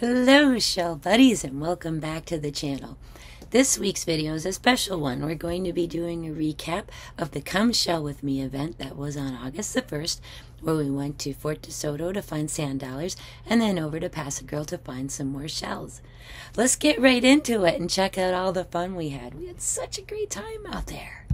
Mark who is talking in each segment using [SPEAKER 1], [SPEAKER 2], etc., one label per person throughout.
[SPEAKER 1] Hello, shell buddies, and welcome back to the channel. This week's video is a special one. We're going to be doing a recap of the Come Shell With Me event that was on August the 1st, where we went to Fort DeSoto to find sand dollars and then over to Pass-a-Grille to find some more shells. Let's get right into it and check out all the fun we had. We had such a great time out there.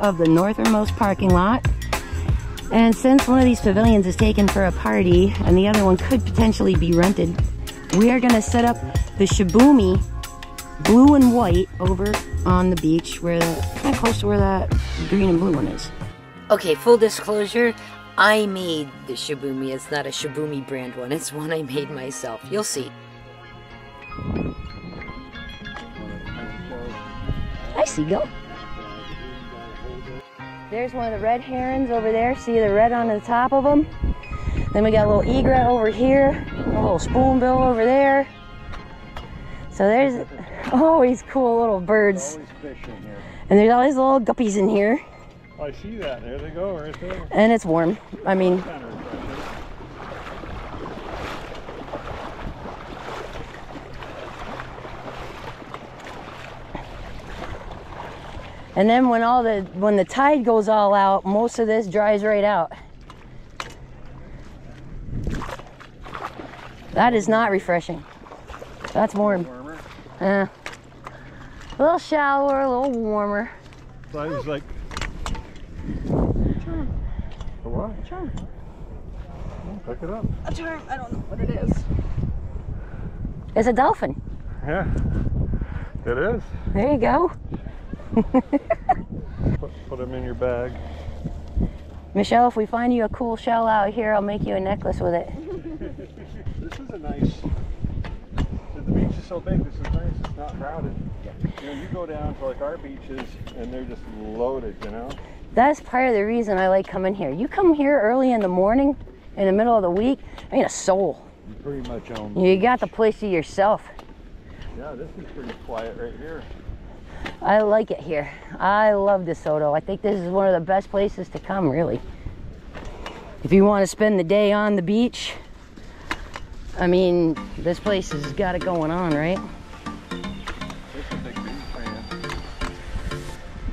[SPEAKER 1] Of the northernmost parking lot. And since one of these pavilions is taken for a party and the other one could potentially be rented, we are going to set up the Shibumi blue and white over on the beach where kind of close to where that green and blue one is. Okay, full disclosure, I made the Shibumi. It's not a Shibumi brand one. It's one I made myself. You'll see. Hi, Seagull. There's one of the red herons over there. See the red on the top of them? Then we got a little egret over here, a little spoonbill over there. So there's always cool little birds.
[SPEAKER 2] Always fishing here.
[SPEAKER 1] And there's all these little guppies in here.
[SPEAKER 2] I see that. There they go, right there.
[SPEAKER 1] And it's warm. I mean,
[SPEAKER 2] Kind of refreshing.
[SPEAKER 1] And then when all the when the tide goes all out, most of this dries right out. That is not refreshing. That's warm.
[SPEAKER 2] Warmer.
[SPEAKER 1] Uh, a little shallower, a little warmer.
[SPEAKER 2] So I was like, for what?
[SPEAKER 3] Charm.
[SPEAKER 2] Pick it up.
[SPEAKER 3] A charm. I don't know what it is.
[SPEAKER 1] It's a dolphin.
[SPEAKER 2] Yeah. It is.
[SPEAKER 1] There you go.
[SPEAKER 2] Put, put them in your bag.
[SPEAKER 1] Michelle, if we find you a cool shell out here, I'll make you a necklace with it.
[SPEAKER 2] This is a nice. The beach is so big. This is nice. It's not crowded. You know, you go down to like our beaches, and they're just loaded. You know.
[SPEAKER 1] That's part of the reason I like coming here. You come here early in the morning, in the middle of the week, I mean a soul.
[SPEAKER 2] You pretty much own.
[SPEAKER 1] You got the place to yourself.
[SPEAKER 2] Yeah, this is pretty quiet right here.
[SPEAKER 1] I like it here. I love DeSoto. I think this is one of the best places to come, really. If you want to spend the day on the beach, I mean, this place has got it going on, right?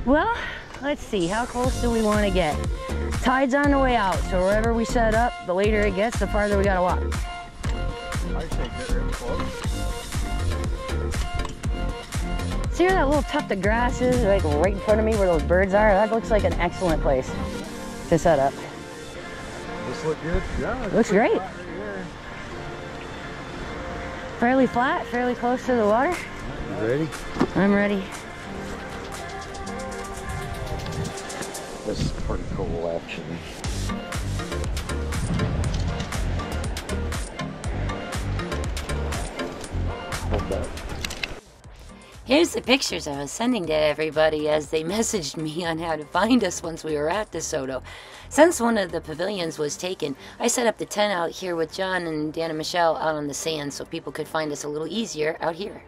[SPEAKER 1] Well, let's see. How close do we want to get? Tide's on the way out, so wherever we set up, the later it gets, the farther we gotta walk. See where that little tuft of grass is, like right in front of me where those birds are? That looks like an excellent place to set up.
[SPEAKER 2] This look good? Yeah.
[SPEAKER 1] Looks great.
[SPEAKER 2] flat right.
[SPEAKER 1] Fairly flat, fairly close to the water.
[SPEAKER 2] You ready?
[SPEAKER 1] I'm ready.
[SPEAKER 2] This is pretty cool, actually. Hold that.
[SPEAKER 1] Here's the pictures I was sending to everybody as they messaged me on how to find us once we were at DeSoto. Since one of the pavilions was taken, I set up the tent out here with John and Dan and Michelle out on the sand so people could find us a little easier out here.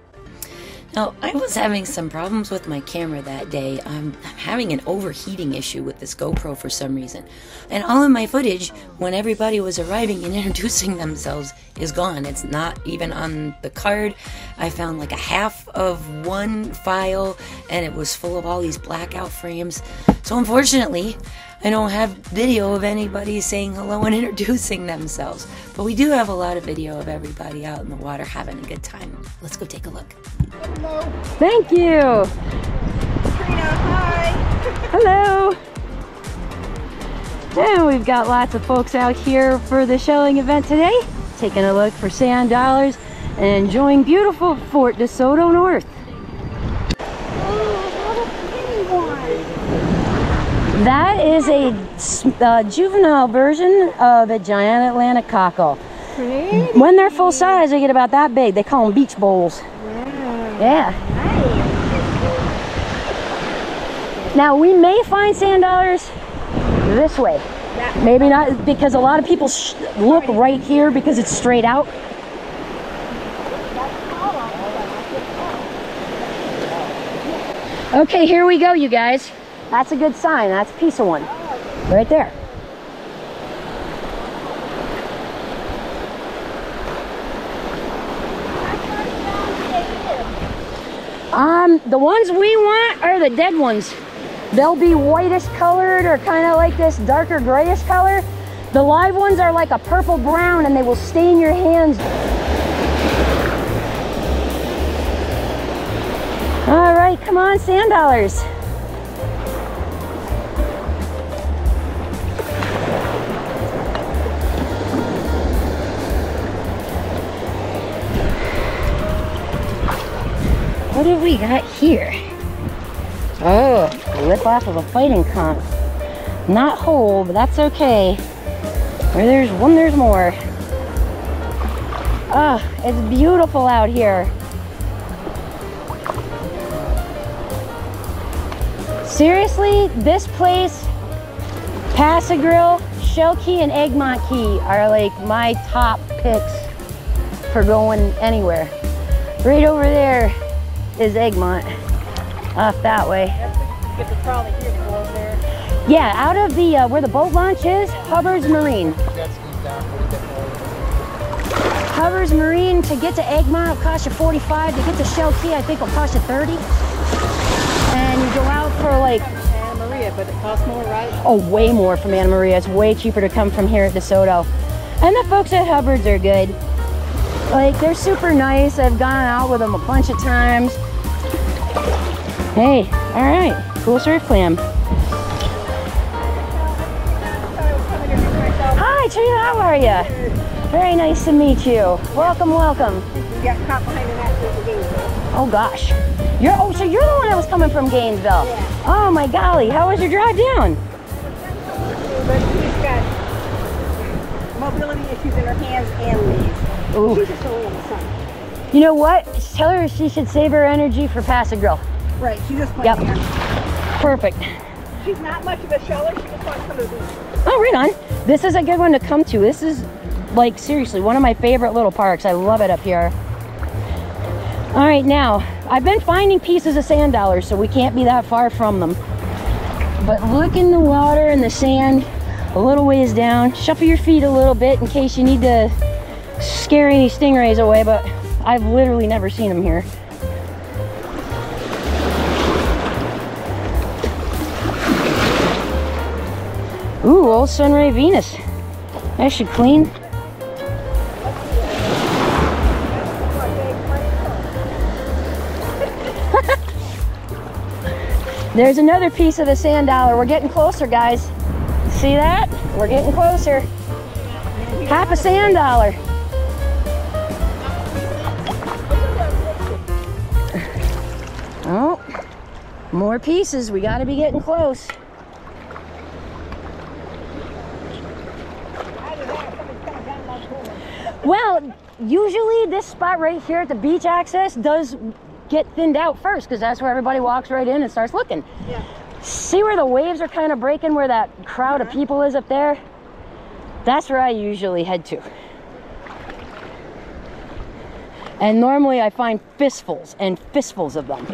[SPEAKER 1] Now, I was having some problems with my camera that day. I'm, I'm having an overheating issue with this GoPro for some reason. And all of my footage, when everybody was arriving and introducing themselves, is gone. It's not even on the card. I found like a half of one file, and it was full of all these blackout frames. So, unfortunately, I don't have video of anybody saying hello and introducing themselves. But we do have a lot of video of everybody out in the water having a good time. Let's go take a look. Hello. Thank you.
[SPEAKER 3] Trina, hi.
[SPEAKER 1] Hello. And we've got lots of folks out here for the shelling event today, taking a look for sand dollars and enjoying beautiful Fort DeSoto North. That is a uh, juvenile version of a giant Atlantic cockle. When they're full size, they get about that big. They call them beach bowls. Yeah. Now we may find sand dollars this way. Maybe not because a lot of people sh- look right here because it's straight out. Okay, here we go, you guys. That's a good sign. That's a piece of one. Right there. Um, the ones we want are the dead ones. They'll be whitish colored or kind of like this darker grayish color. The live ones are like a purple brown and they will stain your hands. All right, come on, sand dollars. What do we got here? Oh, lip off of a fighting conch. Not whole, but that's okay. Where there's one, there's more. Ah, it's beautiful out here. Seriously, this place, Pass-a-Grille, Shell Key, and Egmont Key are like my top picks for going anywhere. Right over there is Egmont, off that way.
[SPEAKER 3] Get the trolley here to go over there.
[SPEAKER 1] Yeah, out of the uh, where the boat launch is, Hubbard's Marina. Hubbard's Marina to get to Egmont will cost you 45. To get to Shell Key, I think it will cost you 30. And you go out for like
[SPEAKER 3] Anna Maria, but it costs more, right?
[SPEAKER 1] oh way more from Anna Maria. It's way cheaper to come from here at DeSoto. And the folks at Hubbard's are good. Like they're super nice. I've gone out with them a bunch of times. Hey, all right, cool surf clam. Hi, Trina, how are you? Very nice to meet you. Welcome, welcome.
[SPEAKER 3] We got caught behind an accident in Gainesville.
[SPEAKER 1] Oh gosh. You're oh so you're the one that was coming from Gainesville.
[SPEAKER 3] Yeah.
[SPEAKER 1] Oh my golly, how was your drive down?
[SPEAKER 3] But she's got mobility issues in her hands and knees.
[SPEAKER 1] Ooh.
[SPEAKER 3] She's just in the sun.
[SPEAKER 1] You know what? Tell her she should save her energy for Pass-a-Grille.
[SPEAKER 3] Right, she's just
[SPEAKER 1] Yep.
[SPEAKER 3] there.
[SPEAKER 1] Perfect.
[SPEAKER 3] She's not much of a sheller, she just wants to come to the.
[SPEAKER 1] Oh, right on. This is a good one to come to. This is like seriously one of my favorite little parks. I love it up here. All right, now I've been finding pieces of sand dollars, so we can't be that far from them. But look in the water and the sand a little ways down. Shuffle your feet a little bit in case you need to scare any stingrays away, but I've literally never seen them here. Ooh, old Sunray Venus. That should clean. There's another piece of the sand dollar. We're getting closer, guys. See that? We're getting closer. Half a sand dollar. Oh, more pieces. We gotta be getting close. Well, usually this spot right here at the beach access does get thinned out first because that's where everybody walks right in and starts looking.
[SPEAKER 4] Yeah.
[SPEAKER 1] See where the waves are kind of breaking, where that crowd of uh-huh. people is up there? That's where I usually head to. And normally I find fistfuls and fistfuls of them.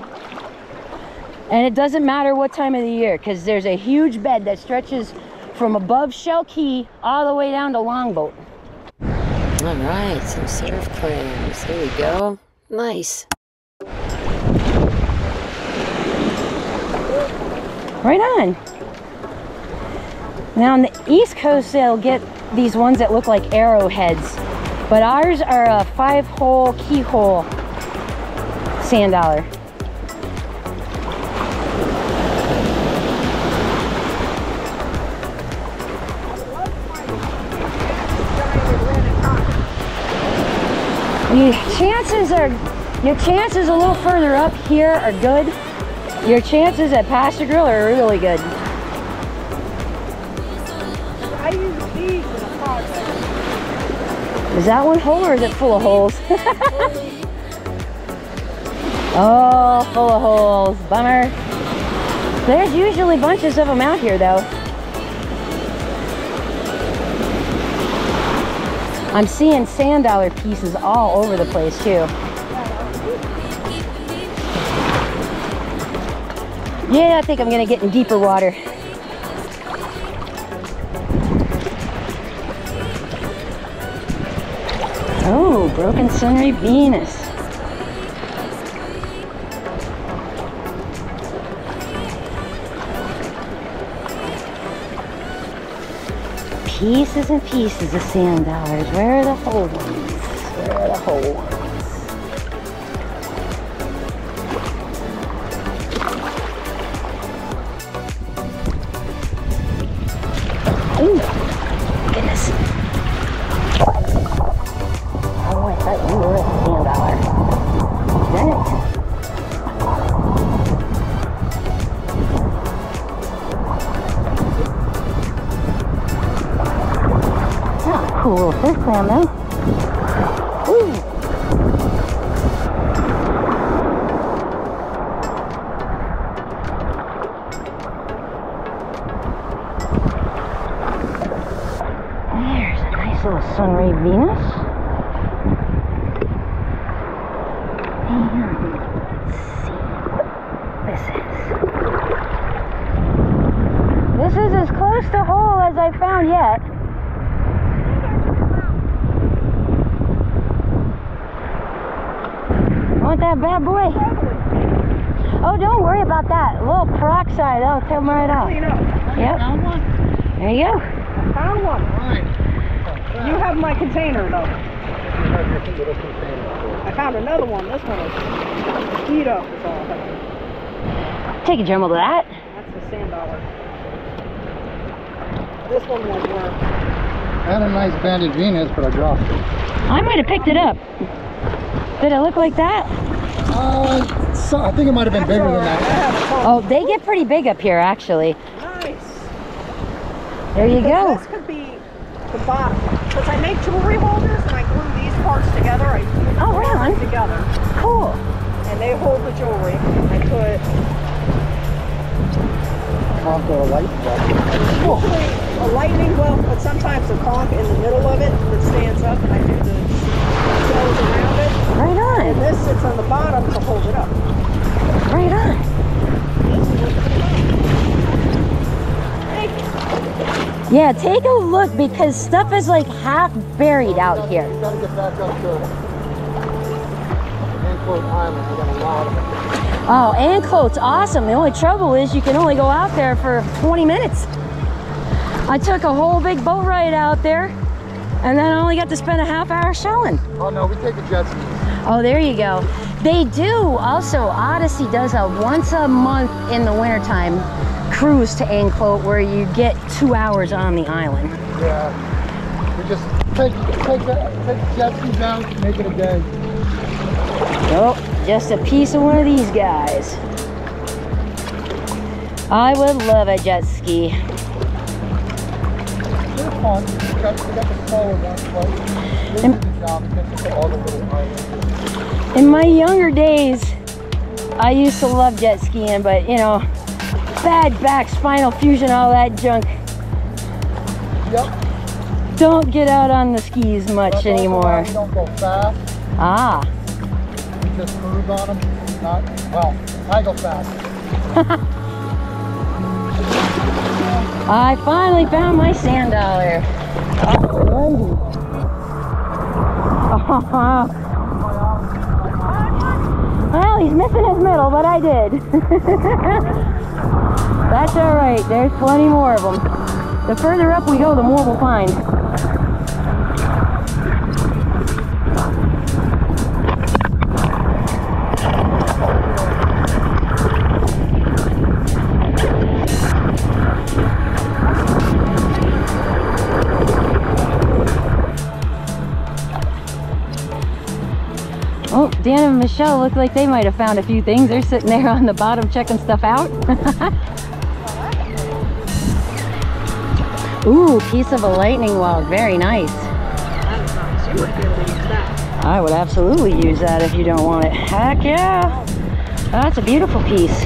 [SPEAKER 1] And it doesn't matter what time of the year because there's a huge bed that stretches from above Shell Key all the way down to Longboat. All right, some surf clams. There we go. Nice. Right on. Now on the East Coast, they'll get these ones that look like arrowheads, but ours are a five-hole keyhole sand dollar. Your chances are, your chances a little further up here are good. Your chances at Pass-a-Grille are really good.
[SPEAKER 4] I use these in a project.
[SPEAKER 1] Is that one hole or is it full of holes? oh, full of holes. Bummer. There's usually bunches of them out here though. I'm seeing sand dollar pieces all over the place too. Yeah, I think I'm gonna get in deeper water. Oh, broken sunray Venus. Pieces and pieces of sand dollars. Where are the whole ones? Where are the whole ones? Close to whole as I found yet. Want that bad boy? Oh, don't worry about that. A little peroxide, that'll come right off. Yep. There you go.
[SPEAKER 4] I found one. You have my container though. I found another one. This one is beat up.
[SPEAKER 1] Take a jumble to that.
[SPEAKER 4] That's the sand dollar. This one won't work.
[SPEAKER 5] I had a nice banded Venus, but I dropped it.
[SPEAKER 1] I might have picked it up. Did it look like that?
[SPEAKER 5] Uh, so I think it might have been bigger than that.
[SPEAKER 4] have a phone.
[SPEAKER 1] Oh, they get pretty big up here, actually.
[SPEAKER 4] Nice.
[SPEAKER 1] There you
[SPEAKER 4] Because
[SPEAKER 1] go.
[SPEAKER 4] This could be the bottom. Because I make jewelry holders and I glue these parts together. I glue
[SPEAKER 1] Oh, really?
[SPEAKER 4] parts together.
[SPEAKER 1] Cool.
[SPEAKER 4] And they hold the jewelry. I put
[SPEAKER 5] Conch or a light bulb.
[SPEAKER 4] A lightning bolt, but sometimes a conch in the middle of it that stands up and I do the shells around it.
[SPEAKER 1] Right on.
[SPEAKER 4] And this sits on the bottom to hold it up.
[SPEAKER 1] Right on. Yeah, take a look because stuff is like half buried out here.
[SPEAKER 5] You gotta get back up to Anclote Island. We got a lot of it.
[SPEAKER 1] Oh, Anclote's awesome. The only trouble is you can only go out there for 20 minutes. I took a whole big boat ride out there and then I only got to spend a half hour shelling.
[SPEAKER 5] Oh no, we take a jet ski.
[SPEAKER 1] Oh, there you go. They do also, Odyssey does a once a month in the wintertime cruise to Anclote where you get two hours on the island.
[SPEAKER 5] Yeah. We just take take take jet skis out, make it a day.
[SPEAKER 1] Nope, just a piece of one of these guys. I would love a jet ski.
[SPEAKER 5] They're fun. We got, we got the smaller ones, but they job because of all the little islands.
[SPEAKER 1] In my younger days, I used to love jet skiing, but you know, bad back, spinal fusion, all that junk.
[SPEAKER 5] Yep.
[SPEAKER 1] Don't get out on the skis much
[SPEAKER 5] But
[SPEAKER 1] anymore.
[SPEAKER 5] We don't go fast.
[SPEAKER 1] Ah,
[SPEAKER 5] We just on them. Not, well, I go fast.
[SPEAKER 1] I finally found my sand dollar. well, he's missing his middle, but I did. That's all right. There's plenty more of them. The further up we go, the more we'll find. Dan and Michelle look like they might have found a few things. They're sitting there on the bottom checking stuff out. Ooh, piece of a lightning log. Very nice. I would absolutely use that if you don't want it. Heck yeah. That's a beautiful piece.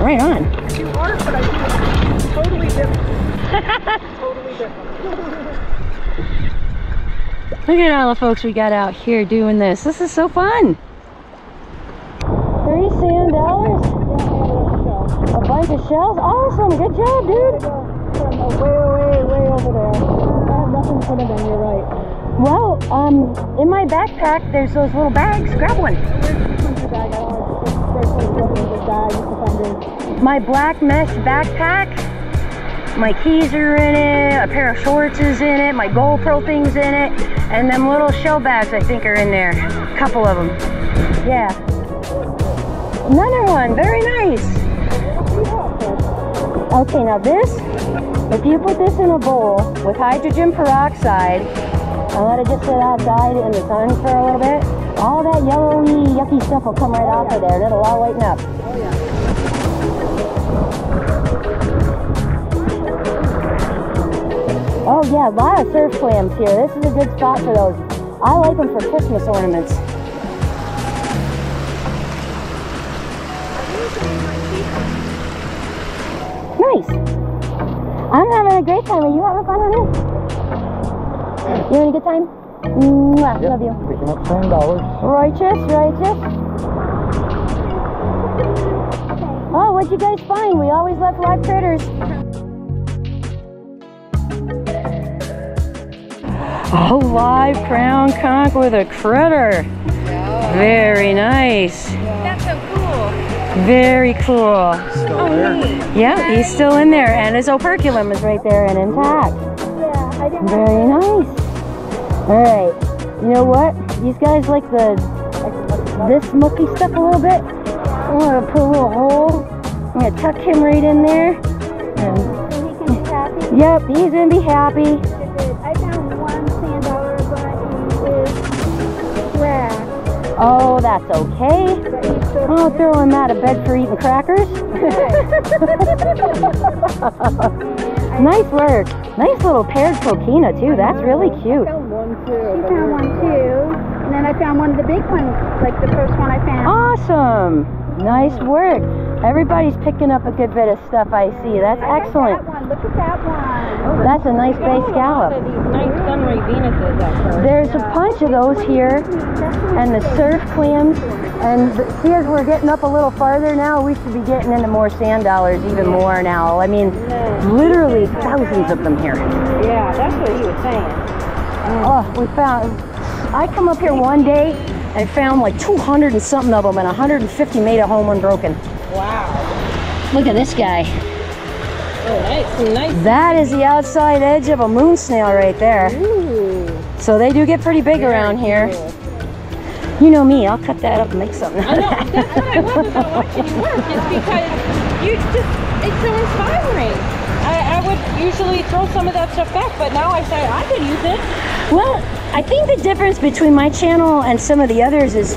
[SPEAKER 1] Right on. Look at all the folks we got out here doing this. This is so fun. Three sand dollars, a bunch of shells. Awesome. Good job, dude.
[SPEAKER 3] Way, way, way over there. I have nothing for them, you're right.
[SPEAKER 1] Well, um, in my backpack, there's those little bags. Grab one. My black mesh backpack. My keys are in it. A pair of shorts is in it. My GoPro thing's in it. And them little shell bags, I think, are in there. A couple of them. Yeah. Another one. Very nice. Okay, now this, if you put this in a bowl with hydrogen peroxide and let it just sit outside in the sun for a little bit, all that yellowy, yucky stuff will come right off of there and it'll all lighten up. Oh yeah, a lot of surf clams here. This is a good spot for those. I like them for Christmas ornaments. Nice. I'm having a great time. Are you having fun, honey? You having a good time? Mwah, Love you.
[SPEAKER 5] Picking up ten dollars.
[SPEAKER 1] Righteous, righteous. Oh, what'd you guys find? We always left live critters. A live crown conch with a critter. Very nice.
[SPEAKER 3] That's so cool.
[SPEAKER 1] Very cool.
[SPEAKER 2] Still there.
[SPEAKER 1] Yeah, he's still in there, and his operculum is right there and intact.
[SPEAKER 3] Yeah, I didn't
[SPEAKER 1] Very nice. All right. You know what? These guys like the this smoky stuff a little bit. I'm gonna put a little hole. I'm gonna tuck him right in there. And
[SPEAKER 6] So he can be happy.
[SPEAKER 1] yep, he's gonna be happy. Oh, that's okay.
[SPEAKER 6] But he's so
[SPEAKER 1] I'll throw him out of bed for eating crackers. nice work. Nice little paired coquina too. That's really cute.
[SPEAKER 3] found one too.
[SPEAKER 6] She found one too. And then I found one of the big ones, like the first one I found.
[SPEAKER 1] Awesome. Nice work. Everybody's picking up a good bit of stuff I see. That's excellent.
[SPEAKER 6] That one. Look at that one.
[SPEAKER 1] That's a nice bay scallop.
[SPEAKER 3] Nice sunray Venuses.
[SPEAKER 1] There's a bunch of those here and the surf clams. And see, as we're getting up a little farther now, we should be getting into more sand dollars even more now. I mean, literally thousands of them here.
[SPEAKER 3] Yeah, that's what he was saying.
[SPEAKER 1] Oh, we found, I come up here one day and found like 200 and something of them and 150 made it home unbroken.
[SPEAKER 3] Wow.
[SPEAKER 1] Look at this guy.
[SPEAKER 3] Oh, nice. Nice.
[SPEAKER 1] That is the outside edge of a moon snail right there.
[SPEAKER 3] Ooh.
[SPEAKER 1] So they do get pretty big around here.
[SPEAKER 3] Cool.
[SPEAKER 1] You know me, I'll cut that up and make something
[SPEAKER 3] I
[SPEAKER 1] out of
[SPEAKER 3] know.
[SPEAKER 1] that.
[SPEAKER 3] That's what I love about watching you work. Is because you just, it's so inspiring. I, I would usually throw some of that stuff back, but now I say I could use it.
[SPEAKER 1] Well, I think the difference between my channel and some of the others is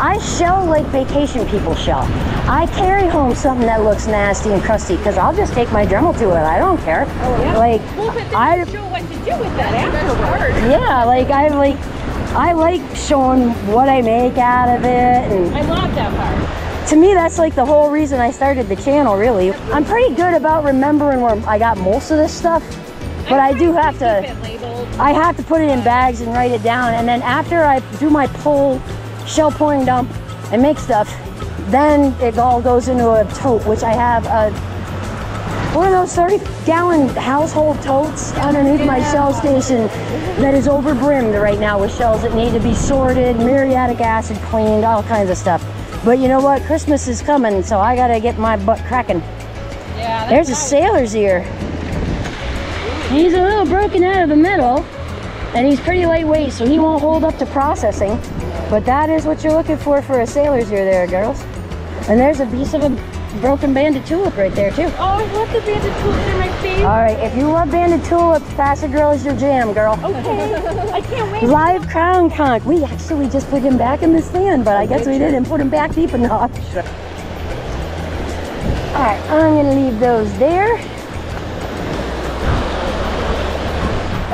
[SPEAKER 1] I shell like vacation people shell. I carry home something that looks nasty and crusty because I'll just take my Dremel to it. I don't care. Oh, like
[SPEAKER 3] Well, but then
[SPEAKER 1] I
[SPEAKER 3] you show what to do with that afterwards.
[SPEAKER 1] yeah, like I like I like showing what I make out of it and
[SPEAKER 3] I love that part.
[SPEAKER 1] to me that's like the whole reason I started the channel really. I'm pretty good about remembering where I got most of this stuff, but I do have to
[SPEAKER 3] Keep it labeled.
[SPEAKER 1] I have to put it in bags and write it down. And then after I do my pull, shell pouring dump and make stuff, then it all goes into a tote, which I have a, one of those 30 gallon household totes underneath my shell station that is over brimmed right now with shells that need to be sorted, muriatic acid cleaned, all kinds of stuff. But you know what? Christmas is coming, so I gotta get my butt cracking.
[SPEAKER 3] Yeah,
[SPEAKER 1] There's a sailor's ear. He's a little broken out of the middle, and he's pretty lightweight, so he won't hold up to processing. But that is what you're looking for for a sailor's ear there, girls. And there's a piece of a broken banded tulip right there, too.
[SPEAKER 3] Oh, I love the banded tulips. They're my favorite.
[SPEAKER 1] All right, if you love banded tulips, Pass-a-Grille is your jam, girl.
[SPEAKER 3] Okay. I can't wait.
[SPEAKER 1] Live crown conch. We actually just put him back in the sand, but I guess we didn't put him back deep enough. All right, I'm gonna leave those there.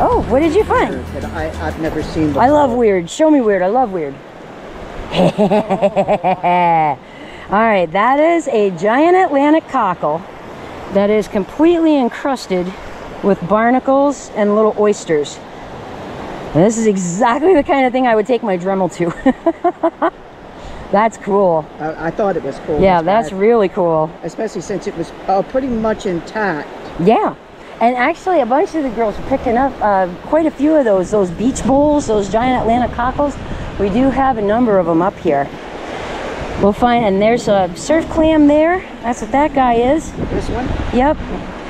[SPEAKER 1] Oh, what did you find?
[SPEAKER 4] I, I've never seen before.
[SPEAKER 1] I love weird. Show me weird. I love weird. All right, that is a giant Atlantic cockle that is completely encrusted with barnacles and little oysters. And this is exactly the kind of thing I would take my Dremel to. that's cool.
[SPEAKER 4] I, I thought it was cool.
[SPEAKER 1] Yeah, that's
[SPEAKER 4] bad,
[SPEAKER 1] really cool.
[SPEAKER 4] especially since it was uh, pretty much intact.
[SPEAKER 1] Yeah. And actually, a bunch of the girls are picking up uh, quite a few of those, those beach bowls, those giant Atlantic cockles. We do have a number of them up here. We'll find, and there's a surf clam there. That's what that guy is.
[SPEAKER 4] This one,
[SPEAKER 1] Yep.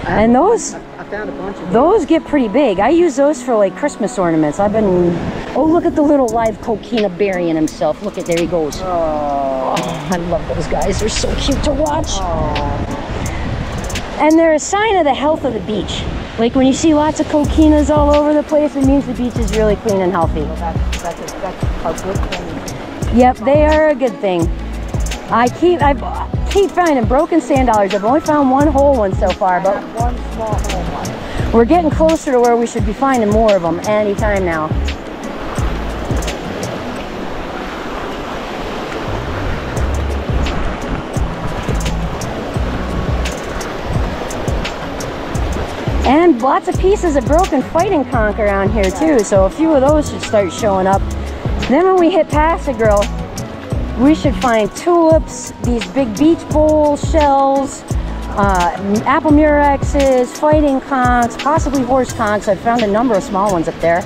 [SPEAKER 4] I
[SPEAKER 1] And those,
[SPEAKER 4] I, found a bunch of
[SPEAKER 1] those get pretty big. I use those for like Christmas ornaments. I've been, oh, look at the little live coquina burying himself. Look at, there he goes. Oh, I love those guys. They're so cute to watch. And they're a sign of the health of the beach. Like when you see lots of coquinas all over the place, it means the beach is really clean and healthy.
[SPEAKER 4] That's, that's, a, that's a good thing.
[SPEAKER 1] Yep, they are a good thing. I keep I keep finding broken sand dollars. I've only found one whole one so far, but
[SPEAKER 4] One small hole one.
[SPEAKER 1] we're getting closer to where we should be finding more of them anytime now. And lots of pieces of broken fighting conch around here too, so a few of those should start showing up. Then when we hit Pass-a-Grille, we should find tulips, these big beach bowl shells, uh, apple murexes, fighting conchs, possibly horse conchs. I've found a number of small ones up there.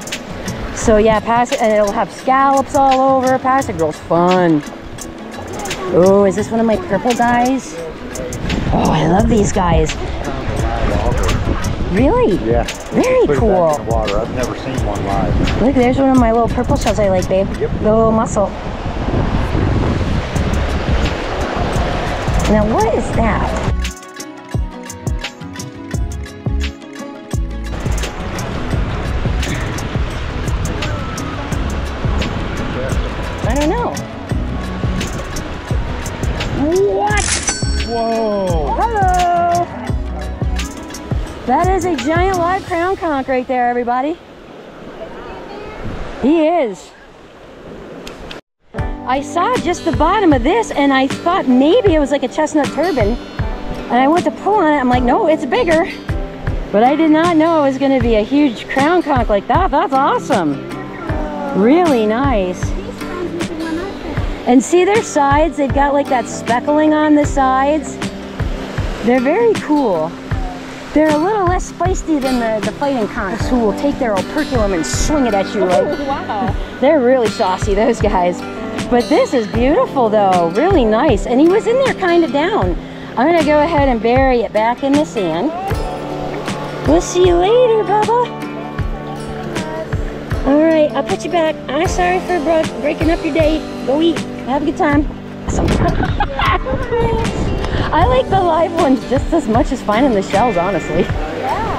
[SPEAKER 1] So yeah, pass it, and it'll have scallops all over. Pass-a-Grille's fun. Oh, is this one of my purple guys? Oh, I love these guys. Really?
[SPEAKER 2] Yeah.
[SPEAKER 1] Very cool.
[SPEAKER 2] water. I've never seen one live.
[SPEAKER 1] Look, there's one of my little purple shells I like, babe.
[SPEAKER 2] Yep.
[SPEAKER 1] The little mussel. Now, what is that? That is a giant live crown conch right there, everybody. He is. I saw just the bottom of this and I thought maybe it was like a chestnut turban. And I went to pull on it. I'm like, no, it's bigger. But I did not know it was going to be a huge crown conch like that. That's awesome. Really nice. And see their sides? They've got like that speckling on the sides. They're very cool. They're a little less feisty than the, the fighting conchs who will take their operculum and swing it at you like
[SPEAKER 3] Oh, wow.
[SPEAKER 1] they're really saucy, those guys. But this is beautiful though, really nice. And he was in there kind of down. I'm gonna go ahead and bury it back in the sand. We'll see you later, Bubba. All right, I'll put you back. I'm sorry for bro- breaking up your day. Go eat. Have a good time. Awesome. I like the live ones just as much as finding the shells, honestly. Yeah.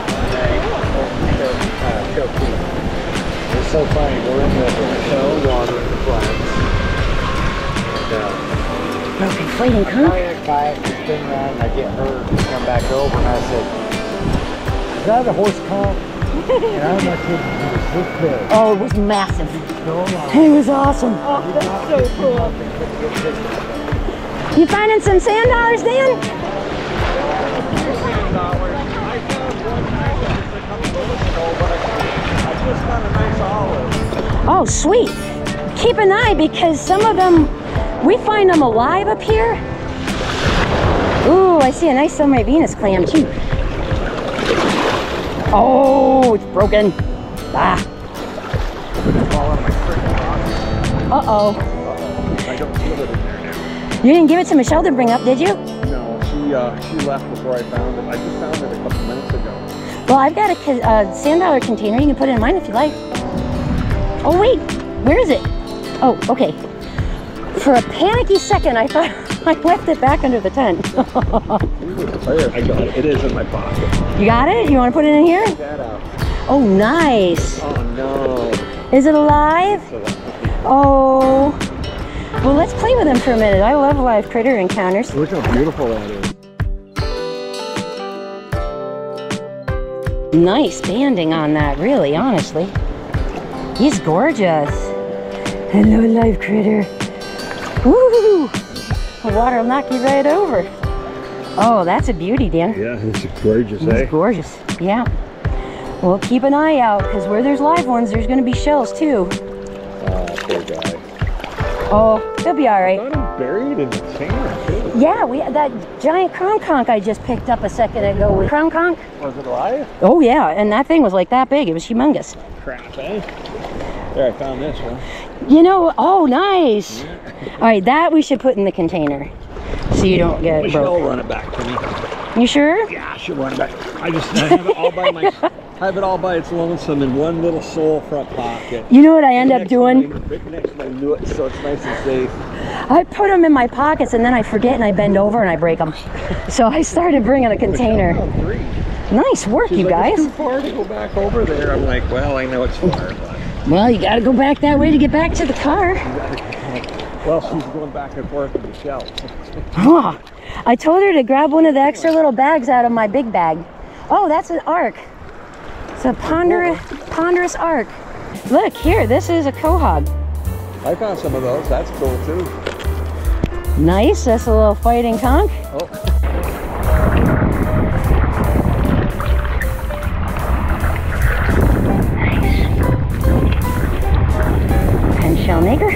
[SPEAKER 2] It's so funny. We're in the, shell the show, water in the flats. Yeah.
[SPEAKER 1] Broken fighting conch?
[SPEAKER 5] kayak, kayak, and spin around, and I get hurt, and come back over, and I said, is that a horse conch? and I'm not kidding, he was this big.
[SPEAKER 1] Oh, it was massive.
[SPEAKER 5] So long.
[SPEAKER 1] It was awesome.
[SPEAKER 3] Oh, that's so cool.
[SPEAKER 1] You finding some sand dollars, Dan? Oh, sweet. Keep an eye because some of them, we find them alive up here. Ooh, I see a nice sunray Venus clam too. Oh, it's broken. Ah. Uh-oh. You didn't give it to Michelle to bring up, did you?
[SPEAKER 2] No, she uh, she left before I found it. I just found it a couple minutes ago.
[SPEAKER 1] Well, I've got a uh, sand dollar container. You can put it in mine if you like. Oh, wait. Where is it? Oh, okay. For a panicky second, I thought I left it back under the tent.
[SPEAKER 2] I got it. It is in my pocket.
[SPEAKER 1] you got it? You want to put it in here?
[SPEAKER 2] Check that out.
[SPEAKER 1] Oh, nice.
[SPEAKER 2] Oh no.
[SPEAKER 1] Is it alive? Oh. Well, let's play with him for a minute. I love live critter encounters.
[SPEAKER 2] Look how beautiful that is.
[SPEAKER 1] Nice banding on that, really, honestly. He's gorgeous. Hello, live critter. Woo! The water will knock you right over. Oh, that's a beauty, Dan.
[SPEAKER 2] Yeah, it's gorgeous,
[SPEAKER 1] He's
[SPEAKER 2] eh?
[SPEAKER 1] gorgeous. Yeah. Well, keep an eye out because where there's live ones, there's going to be shells too.
[SPEAKER 2] Oh,
[SPEAKER 1] they'll be all right.
[SPEAKER 2] I right. buried in the sand too.
[SPEAKER 1] Yeah, we that giant crown conch I just picked up a second ago. Crown conch?
[SPEAKER 2] Was it alive?
[SPEAKER 1] Oh yeah, and that thing was like that big. It was humongous.
[SPEAKER 2] Crap, eh? There, I found this one.
[SPEAKER 1] You know, oh nice. All right, that we should put in the container so you don't get it
[SPEAKER 2] Michelle
[SPEAKER 1] broke.
[SPEAKER 2] will run it back to me.
[SPEAKER 1] You sure?
[SPEAKER 2] Yeah, she'll run it back. I just I have it all by my I have it all by its lonesome in one little sole front pocket.
[SPEAKER 1] You know what I end up doing?
[SPEAKER 2] my- next to my nut, so it's nice and safe.
[SPEAKER 1] I put them in my pockets and then I forget and I bend over and I break them. So I started bringing a container.
[SPEAKER 2] Oh.
[SPEAKER 1] Nice work,
[SPEAKER 2] She's
[SPEAKER 1] you
[SPEAKER 2] like,
[SPEAKER 1] guys.
[SPEAKER 2] It's too far to go back over there. I'm like, well, I know it's far, but
[SPEAKER 1] Well, you got to go back that way to get back to the car.
[SPEAKER 2] well, she's going back and forth with the.
[SPEAKER 1] Huh. I told her to grab one of the extra little bags out of my big bag. Oh, that's an ark. It's a ponderous, ponderous ark. Look here, this is a quahog.
[SPEAKER 2] I found some of those. That's cool too.
[SPEAKER 1] Nice, that's a little fighting conch.
[SPEAKER 2] Oh,
[SPEAKER 1] And shell maker.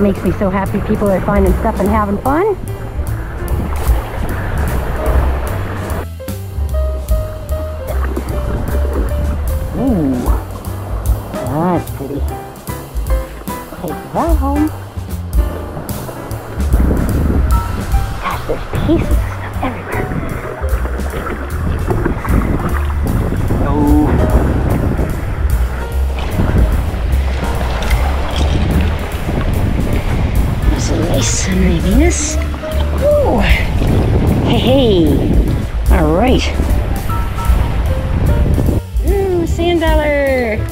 [SPEAKER 1] Makes me so happy people are finding stuff and having fun. That's pretty. Take that home. Gosh, there's pieces of stuff everywhere. There's a nice sunray Venus. Ooh. Hey, hey. All right. Ooh, sand dollar.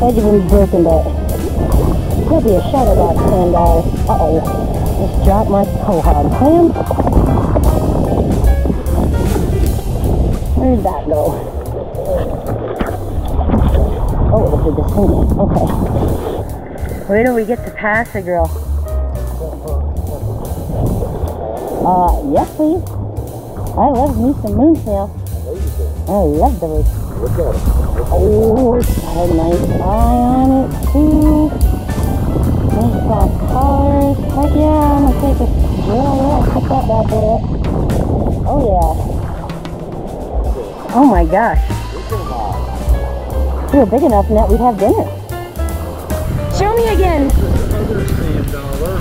[SPEAKER 1] Edge of him's broken, but there'll be a shot of that sand dollar. Uh-oh. Just dropped my quahog clam. Where'd that go? Oh, it did the same. Okay. Wait till we get to Pass-a-Grille. Uh, yes, please. I love me some moon snail. I love those.
[SPEAKER 2] look at it.
[SPEAKER 1] Oh, a nice eye on it, too. Nice soft colors. Heck yeah, I'm gonna take a drill there. Oh, put that bad boy up. Oh, yeah. Oh my gosh. If we were big enough net, we'd have dinner. Show me again.
[SPEAKER 2] Another sand dollar.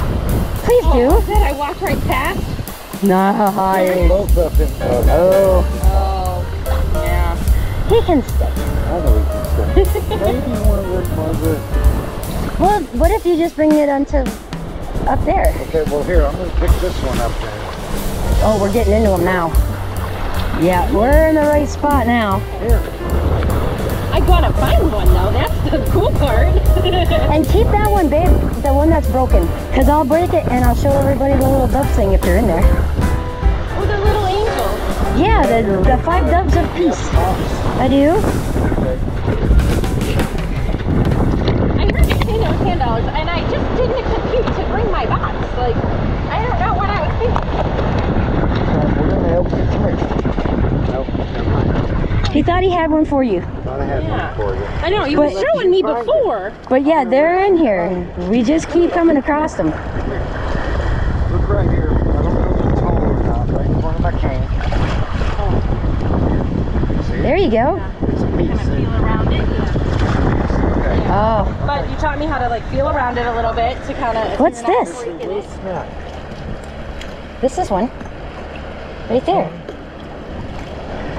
[SPEAKER 1] Please do.
[SPEAKER 3] Oh, Did I walk right past?
[SPEAKER 1] Nice.
[SPEAKER 5] Both of.
[SPEAKER 1] Oh,
[SPEAKER 3] Oh, yeah.
[SPEAKER 1] he can
[SPEAKER 5] Maybe one of them ones that-
[SPEAKER 1] Well, what if you just bring it onto up there?
[SPEAKER 5] Okay, well here, I'm gonna pick this one up then.
[SPEAKER 1] Oh, we're getting into them now. Yeah, we're in the right spot now. Here.
[SPEAKER 3] I gotta find one though. That's the cool part.
[SPEAKER 1] And keep that one, babe, the one that's broken. Because I'll break it and I'll show everybody the little dove thing if you're in there.
[SPEAKER 3] oh, the little angel.
[SPEAKER 1] Yeah, the, the five doves of peace. I do.
[SPEAKER 3] Dollars, and I just didn't compute to bring my box. Like, I don't know what I was thinking.
[SPEAKER 5] We're gonna help you tonight. Nope, never mind.
[SPEAKER 1] He thought he had one for you.
[SPEAKER 5] Thought I had
[SPEAKER 3] Yeah.
[SPEAKER 5] one for you.
[SPEAKER 3] I know you
[SPEAKER 1] But-
[SPEAKER 3] were showing me before.
[SPEAKER 1] But yeah, they're in here. We just keep coming across them.
[SPEAKER 5] Look right here. I don't know if it's tall or not. Right in front of my cane. See?
[SPEAKER 1] There you go.
[SPEAKER 5] It's a piece. see?
[SPEAKER 3] around it.
[SPEAKER 5] Okay.
[SPEAKER 1] Oh,
[SPEAKER 3] But you taught me how to like feel around it a little bit to kind of.
[SPEAKER 1] What's this? This is one. Right there.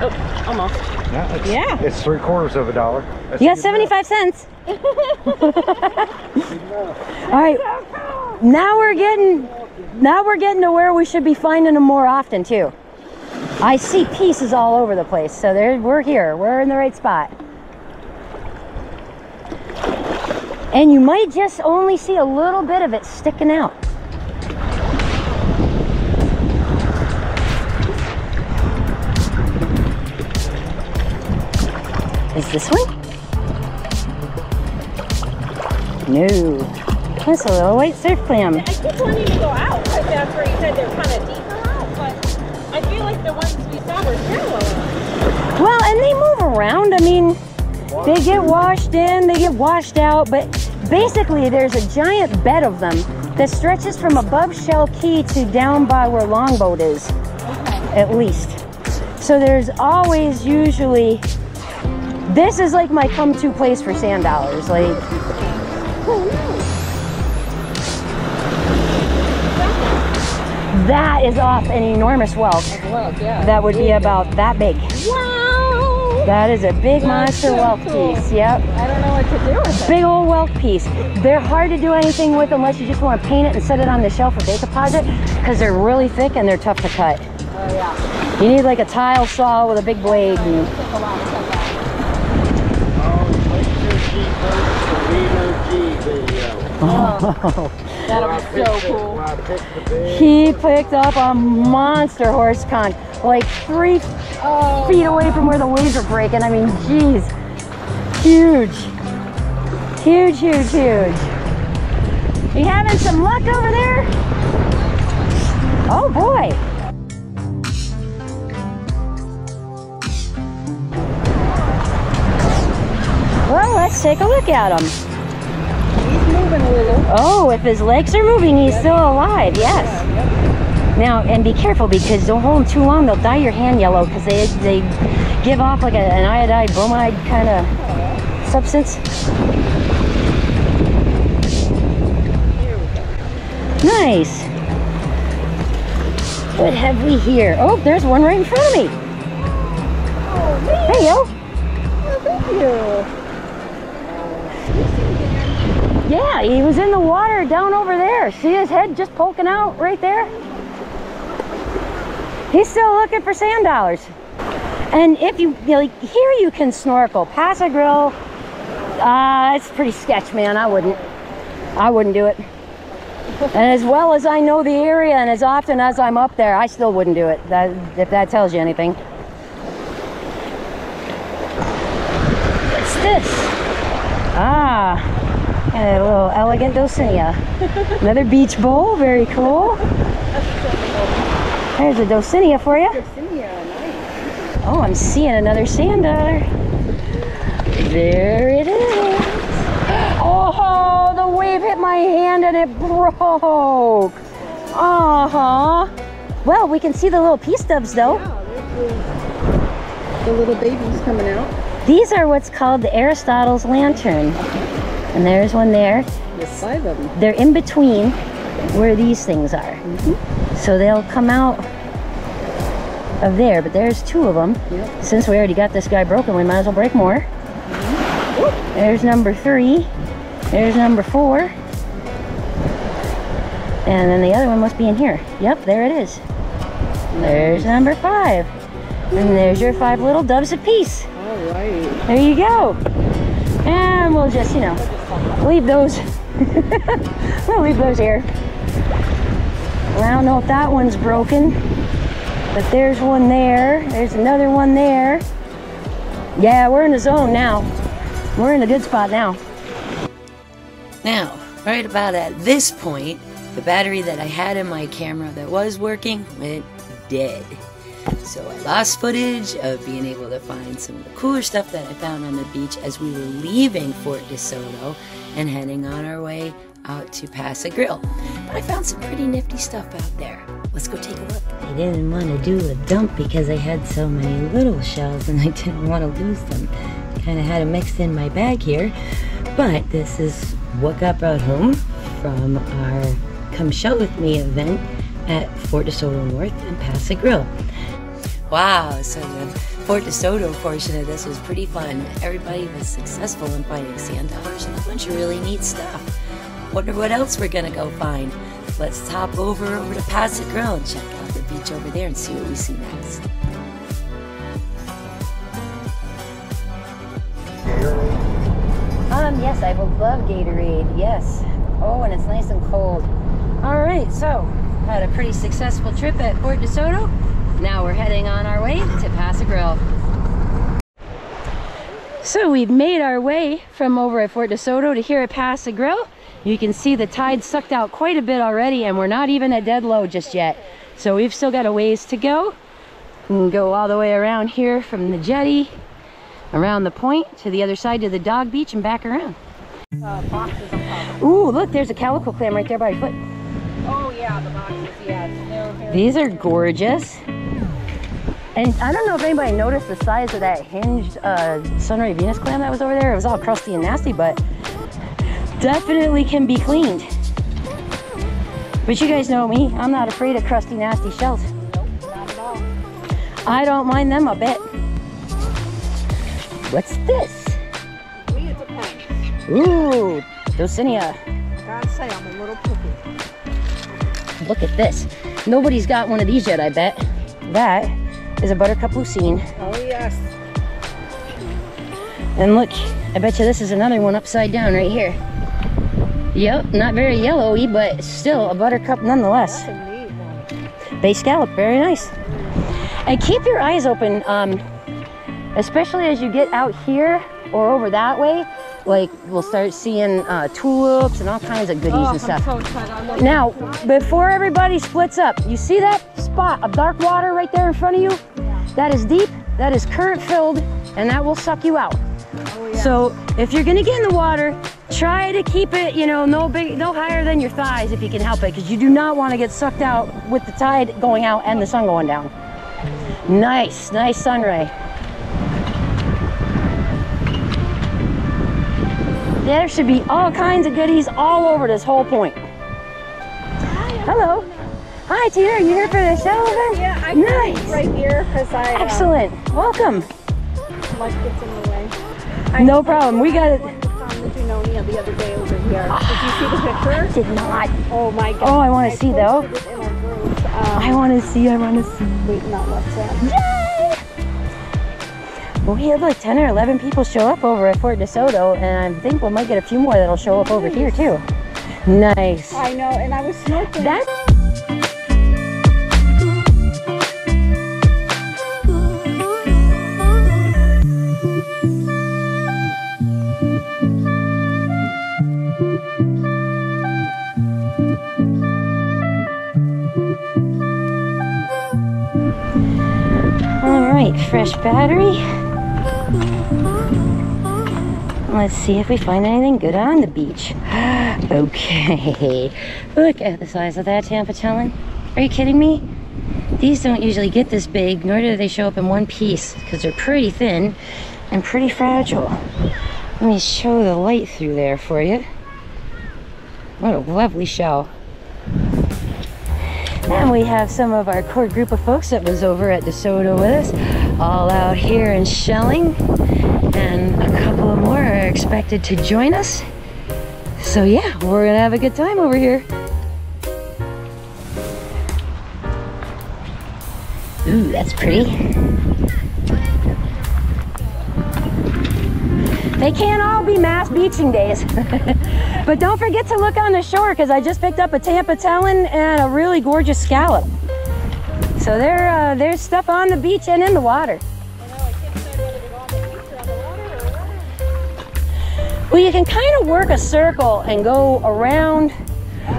[SPEAKER 3] Oh, almost.
[SPEAKER 5] Yeah, it's,
[SPEAKER 3] Yeah.
[SPEAKER 5] It's three quarters of a dollar. That's
[SPEAKER 1] You got
[SPEAKER 5] good
[SPEAKER 1] 75 cents. All right. Now we're getting now we're getting to where we should be finding them more often too. I see pieces all over the place. So there we're here. We're in the right spot. And you might just only see a little bit of it sticking out. Is this one? No. That's a little white surf clam.
[SPEAKER 3] I keep wanting to go out because that's where you said they're kind of deeper out, but I feel like the ones we saw were shallow.
[SPEAKER 1] Well, and they move around. I mean, they get washed in, they get washed out, but basically there's a giant bed of them that stretches from above Shell Key to down by where Longboat is, at least. So there's always usually, this is like my come-to place for sand dollars. Like, that is off an enormous whelk.
[SPEAKER 3] Well, yeah.
[SPEAKER 1] That would be about that big. That is a big
[SPEAKER 3] That's
[SPEAKER 1] monster
[SPEAKER 3] so
[SPEAKER 1] whelk
[SPEAKER 3] cool.
[SPEAKER 1] piece. Yep.
[SPEAKER 3] I don't know what to do with it.
[SPEAKER 1] Big old whelk piece. They're hard to do anything with unless you just want to paint it and set it on the shelf for bake deposit because they're really thick and they're tough to cut.
[SPEAKER 3] Oh yeah.
[SPEAKER 1] You need like a tile saw with a big blade. And,
[SPEAKER 3] Took a lot of stuff out.
[SPEAKER 5] Oh, make sure she posts the Leader G video.
[SPEAKER 3] That'll be so cool.
[SPEAKER 5] I picked the big
[SPEAKER 1] he picked up a monster horse conch, like three
[SPEAKER 3] Oh,
[SPEAKER 1] feet away from where the waves are breaking. I mean, geez, huge, huge, huge, huge. You having some luck over there? Oh boy. Well, let's take a look at him.
[SPEAKER 3] he's moving a little.
[SPEAKER 1] Oh, if his legs are moving, he's still alive. Yes. Now, and be careful because don't hold them too long. They'll dye your hand yellow because they they give off like a, an iodide bromide kind of substance. Nice. What have we here? Oh, there's one right in front of me. Hey, yo.
[SPEAKER 3] Thank you.
[SPEAKER 1] Yeah, he was in the water down over there. See his head just poking out right there? He's still looking for sand dollars. And if you, like, here you can snorkel. Pass-a-Grille, uh, it's pretty sketch, man. I wouldn't. I wouldn't do it. And as well as I know the area and as often as I'm up there, I still wouldn't do it. That, if that tells you anything. What's this? Ah, a little elegant Dosinia. Another beach bowl, very cool. There's a Dosinia for you. Oh, I'm seeing another sand dollar. There it is. Oh, the wave hit my hand and it broke. Uh-huh. Well, we can see the little pea stubs though.
[SPEAKER 4] The little babies coming out.
[SPEAKER 1] These are what's called the Aristotle's lantern. And there's one there.
[SPEAKER 4] There's five of them.
[SPEAKER 1] They're in between where these things are. So they'll come out of there, but there's two of them.
[SPEAKER 4] Yep.
[SPEAKER 1] Since we already got this guy broken, we might as well break more. There's number three. There's number four. And then the other one must be in here. Yep, there it is. There's number five. And there's your five little doves apiece.
[SPEAKER 4] All right.
[SPEAKER 1] There you go. And we'll just, you know, leave those. we'll leave those here. I don't know if that one's broken, but there's one there. There's another one there. Yeah, we're in the zone now. We're in a good spot now. Now, right about at this point, the battery that I had in my camera that was working went dead. So I lost footage of being able to find some of the cooler stuff that I found on the beach as we were leaving Fort DeSoto and heading on our way out to Pass-a-Grille. But I found some pretty nifty stuff out there. Let's go take a look. I didn't want to do a dump because I had so many little shells and I didn't want to lose them. Kind of had them mixed in my bag here. But this is what got brought home from our Come Shell With Me event at Fort DeSoto North and Pass-a-Grille. Wow, so the Fort DeSoto portion of this was pretty fun. Everybody was successful in finding sand dollars and a bunch of really neat stuff. Wonder what else we're gonna go find. Let's hop over over to Pass-a-Grille and check out the beach over there and see what we see next. Um, yes, I would love Gatorade, yes. Oh, and it's nice and cold. All right, so had a pretty successful trip at Fort DeSoto. Now we're heading on our way to Pass-a-Grille. So we've made our way from over at Fort DeSoto to here at Pass-a-Grille. You can see the tide sucked out quite a bit already and we're not even at dead low just yet. So we've still got a ways to go. We can go all the way around here from the jetty, around the point to the other side to the dog beach and back around. Ooh, look, there's a calico clam right there by your foot.
[SPEAKER 3] Oh yeah, the boxes, yeah.
[SPEAKER 1] These are gorgeous. And I don't know if anybody noticed the size of that hinged uh, Sunray Venus clam that was over there. It was all crusty and nasty, but definitely can be cleaned. But you guys know me, I'm not afraid of crusty, nasty shells.
[SPEAKER 3] all.
[SPEAKER 1] I don't mind them a bit. What's this?
[SPEAKER 3] Me, it depends.
[SPEAKER 1] Ooh,
[SPEAKER 3] Dosinia. Say, I'm a little picky.
[SPEAKER 1] Look at this. Nobody's got one of these yet, I bet. That is a Buttercup Lucine.
[SPEAKER 3] Oh yes.
[SPEAKER 1] And look, I bet you this is another one upside down right here. Yep, not very yellowy, but still a buttercup nonetheless. Bay scallop, very nice. And keep your eyes open, um, especially as you get out here or over that way. Like we'll start seeing uh, tulips and all kinds of goodies
[SPEAKER 3] Oh,
[SPEAKER 1] and stuff.
[SPEAKER 3] so.
[SPEAKER 1] Now, before everybody splits up, you see that spot of dark water right there in front of you? That is deep, that is current filled, and that will suck you out.
[SPEAKER 3] Oh, yeah.
[SPEAKER 1] So if you're gonna get in the water, try to keep it, you know, no big, no higher than your thighs if you can help it, because you do not want to get sucked out with the tide going out and the sun going down. Nice, nice sun ray. There should be all kinds of goodies all over this whole point. Hello. Hi, Tina. Are You here for the shell event?
[SPEAKER 3] yeah, I'm
[SPEAKER 1] nice.
[SPEAKER 3] right here because I uh,
[SPEAKER 1] Excellent. Welcome.
[SPEAKER 3] life gets in the way. I
[SPEAKER 1] No problem. We got it.
[SPEAKER 3] The the other day over here. Did you see the picture?
[SPEAKER 1] Did not.
[SPEAKER 3] Oh my god.
[SPEAKER 1] Oh, I want to see though.
[SPEAKER 3] posted it in our group. Um,
[SPEAKER 1] I want to see. I want to see.
[SPEAKER 3] waiting on WhatsApp.
[SPEAKER 1] Yay! Well, we had like 10 or 11 people show up over at Fort DeSoto, and I think we might get a few more that'll show up over here too. Nice.
[SPEAKER 3] I know, and I was snorkeling.
[SPEAKER 1] That Fresh battery. Let's see if we find anything good on the beach. okay, look at the size of that Tampa. Are you kidding me? These don't usually get this big, nor do they show up in one piece because they're pretty thin and pretty fragile. Let me show the light through there for you. What a lovely shell. And we have some of our core group of folks that was over at DeSoto with us, all out here and shelling. And a couple more are expected to join us. So yeah, we're gonna have a good time over here. Ooh, that's pretty. They can't all be mass beaching days. but don't forget to look on the shore because I just picked up a Tampa Tellin and a really gorgeous scallop. So there, uh, there's stuff on the beach and in the water. Well, you can kind of work a circle and go around,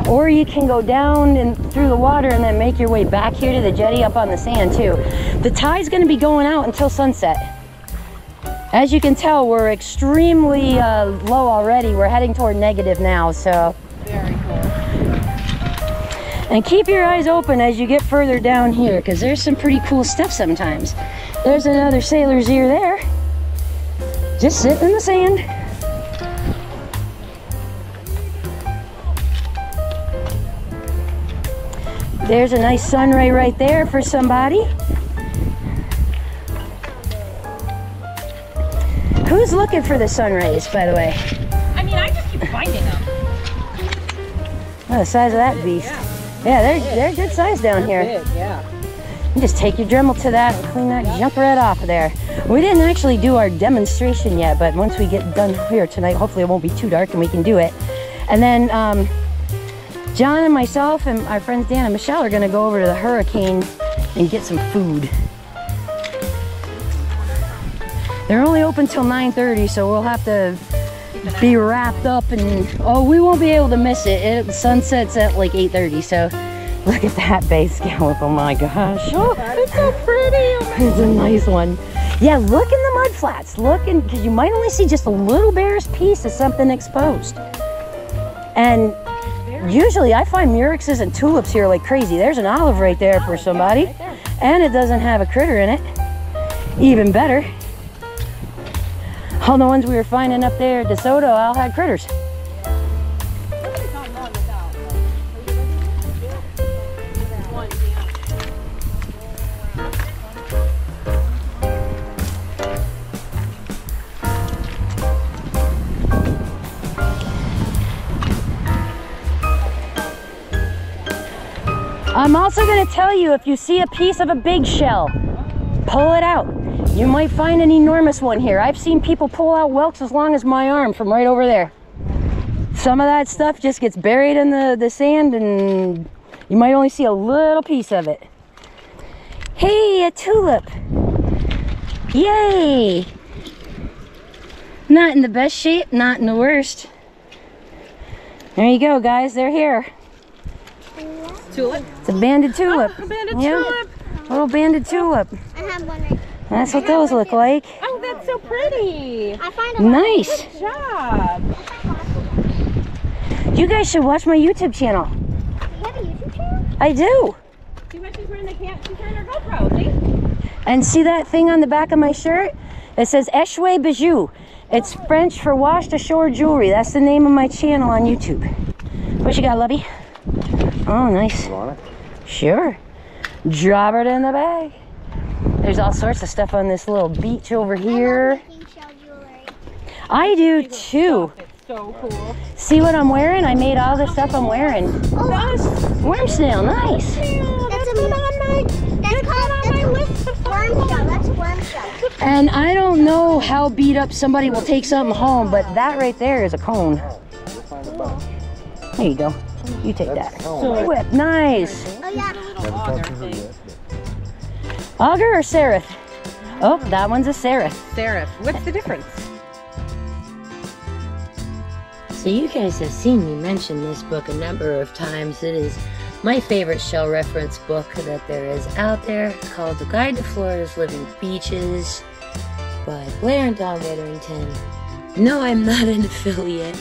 [SPEAKER 1] or you can go down and through the water and then make your way back here to the jetty up on the sand too. The tide's going to be going out until sunset. As you can tell, we're extremely uh, low already. We're heading toward negative now, so.
[SPEAKER 3] Very cool.
[SPEAKER 1] And keep your eyes open as you get further down here, because there's some pretty cool stuff sometimes. There's another sailor's ear there. Just sitting in the sand. There's a nice sunray right there for somebody. Who's looking for the sun rays, by the way?
[SPEAKER 3] I mean, I just keep finding them.
[SPEAKER 1] Oh, the size of that beast. Yeah, they're, they're good size down here.
[SPEAKER 3] Big, yeah.
[SPEAKER 1] You just take your Dremel to that and clean that junk right off of there. We didn't actually do our demonstration yet, but once we get done here tonight, hopefully it won't be too dark and we can do it. And then um, John and myself and our friends Dan and Michelle are gonna go over to the Hurricane and get some food. They're only open till 9.30, so we'll have to be wrapped up and, oh, we won't be able to miss it. it sunsets at like 8.30, so look at that bay scallop, oh my gosh. Oh,
[SPEAKER 3] It's so pretty.
[SPEAKER 1] Oh it's a nice one. Yeah, look in the mud flats. Look in, because you might only see just a little barest piece of something exposed. And usually I find murexes and tulips here like crazy. There's an olive right there for somebody. And it doesn't have a critter in it. Even better. All the ones we were finding up there at DeSoto all had critters. I'm also going to tell you if you see a piece of a big shell, pull it out. You might find an enormous one here. I've seen people pull out whelks as long as my arm from right over there. Some of that stuff just gets buried in the, the sand and you might only see a little piece of it. Hey, a tulip. Yay. Not in the best shape, not in the worst. There you go, guys. They're here.
[SPEAKER 3] Tulip.
[SPEAKER 1] It's a banded tulip.
[SPEAKER 3] Oh, a banded
[SPEAKER 1] Yeah.
[SPEAKER 3] tulip.
[SPEAKER 1] Little banded tulip.
[SPEAKER 6] I have one right
[SPEAKER 1] That's what those look like.
[SPEAKER 3] Oh, that's so pretty.
[SPEAKER 6] I find a.
[SPEAKER 1] Nice.
[SPEAKER 3] Good job.
[SPEAKER 1] You guys should watch my YouTube channel.
[SPEAKER 6] You have a YouTube channel?
[SPEAKER 1] I do.
[SPEAKER 3] See what she's wearing the can't she's wearing her GoPro, see?
[SPEAKER 1] And see that thing on the back of my shirt? It says Echoue Bijoux. It's French for washed ashore jewelry. That's the name of my channel on YouTube. What you got, Lovey? Oh, nice.
[SPEAKER 5] You want it?
[SPEAKER 1] Sure. Drop it in the bag. There's all sorts of stuff on this little beach over here.
[SPEAKER 6] Making shell jewelry.
[SPEAKER 1] I do too.
[SPEAKER 3] So cool.
[SPEAKER 1] See what I'm wearing? I made all the stuff I'm wearing.
[SPEAKER 6] Oh,
[SPEAKER 1] Worm snail, nice.
[SPEAKER 6] that's a on my. That's called
[SPEAKER 3] on my list of
[SPEAKER 6] worm shell. That's worm shell.
[SPEAKER 1] And I don't know how beat up somebody will take something home, but that right there is a cone.
[SPEAKER 5] We'll find a bunch.
[SPEAKER 1] There you go. You take that.
[SPEAKER 5] a cone.
[SPEAKER 1] Whip, nice.
[SPEAKER 6] Oh yeah.
[SPEAKER 1] Auger or Cerith? Oh, that one's a Cerith.
[SPEAKER 3] Cerith. What's the difference?
[SPEAKER 1] So you guys have seen me mention this book a number of times. It is my favorite shell reference book that there is out there. It's called The Guide to Florida's Living Beaches by Blair and Dawn Witherington. No, I'm not an affiliate,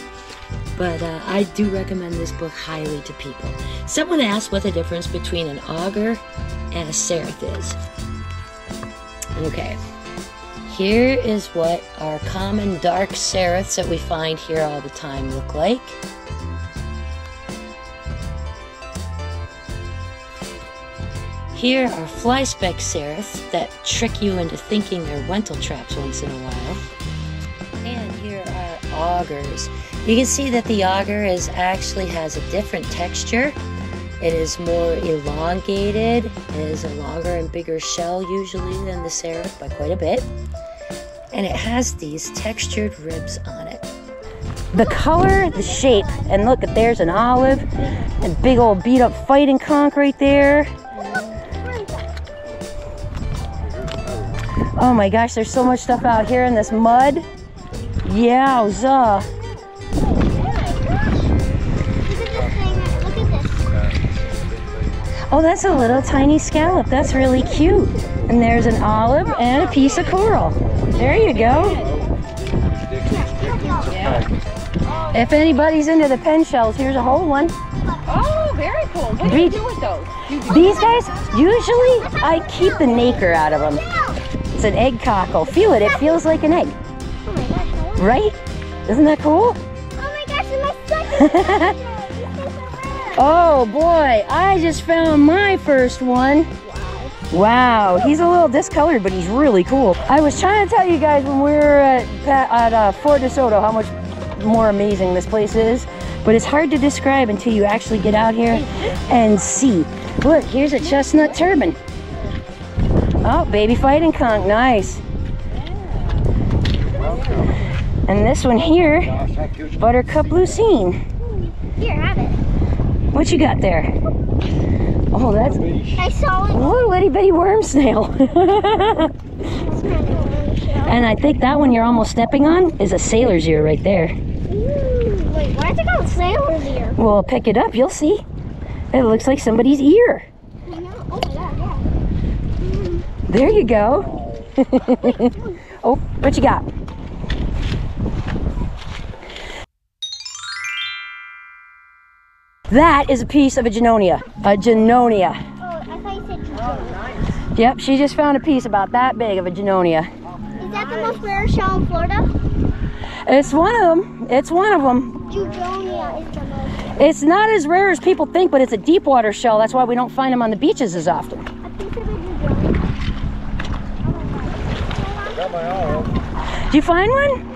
[SPEAKER 1] but uh, I do recommend this book highly to people. Someone asked what the difference between an auger and a cerith is. Okay. Here is what our common dark ceriths that we find here all the time look like. Here are fly speck ceriths that trick you into thinking they're wentletraps once in a while. And here are augers. You can see that the auger is actually has a different texture It is more elongated. It is a longer and bigger shell usually than the cerith by quite a bit. And it has these textured ribs on it. The color, the shape, and look, at there's an olive and big old beat up fighting conch right there. Oh my gosh, there's so much stuff out here in this mud. Yowza. Oh, that's a little tiny scallop. That's really cute. And there's an olive and a piece of coral. There you go. If anybody's into the pen shells, here's a whole one.
[SPEAKER 3] Oh, very cool. What do you do with those? You
[SPEAKER 1] These guys, usually I keep the nacre out of them. It's an egg cockle. Feel it, it feels like an egg,
[SPEAKER 6] Oh my gosh, I want-
[SPEAKER 1] right? Isn't that cool?
[SPEAKER 6] Oh my gosh, my second
[SPEAKER 1] Oh boy, I just found my first one. Wow, he's a little discolored, but he's really cool. I was trying to tell you guys when we were at, Pa- at uh, Fort DeSoto how much more amazing this place is, but it's hard to describe until you actually get out here and see. Look, here's a chestnut turban. Oh, baby fighting conch, nice. And this one here, Buttercup Lucine.
[SPEAKER 6] Here, have it.
[SPEAKER 1] What you got there? Oh, that's
[SPEAKER 6] I saw it.
[SPEAKER 1] oh, little bitty worm snail. and I think that one you're almost stepping on is a sailor's ear right there.
[SPEAKER 6] Ooh, wait, why is it called sailor's ear?
[SPEAKER 1] Well, pick it up, you'll see. It looks like somebody's ear.
[SPEAKER 6] I know. Oh my god, yeah.
[SPEAKER 1] There you go. oh, what you got? That is a piece of a Junonia. A Junonia.
[SPEAKER 6] Oh, I thought you said Jujonia.
[SPEAKER 1] Yep, she just found a piece about that big of a Junonia.
[SPEAKER 6] Is that the most rare shell in Florida?
[SPEAKER 1] It's one of them. It's one of them.
[SPEAKER 6] Jujonia is the most.
[SPEAKER 1] It's not as rare as people think, but it's a deep water shell. That's why we don't find them on the beaches as often.
[SPEAKER 6] A piece of a Jujonia.
[SPEAKER 2] Got my olive.
[SPEAKER 1] Did you find one?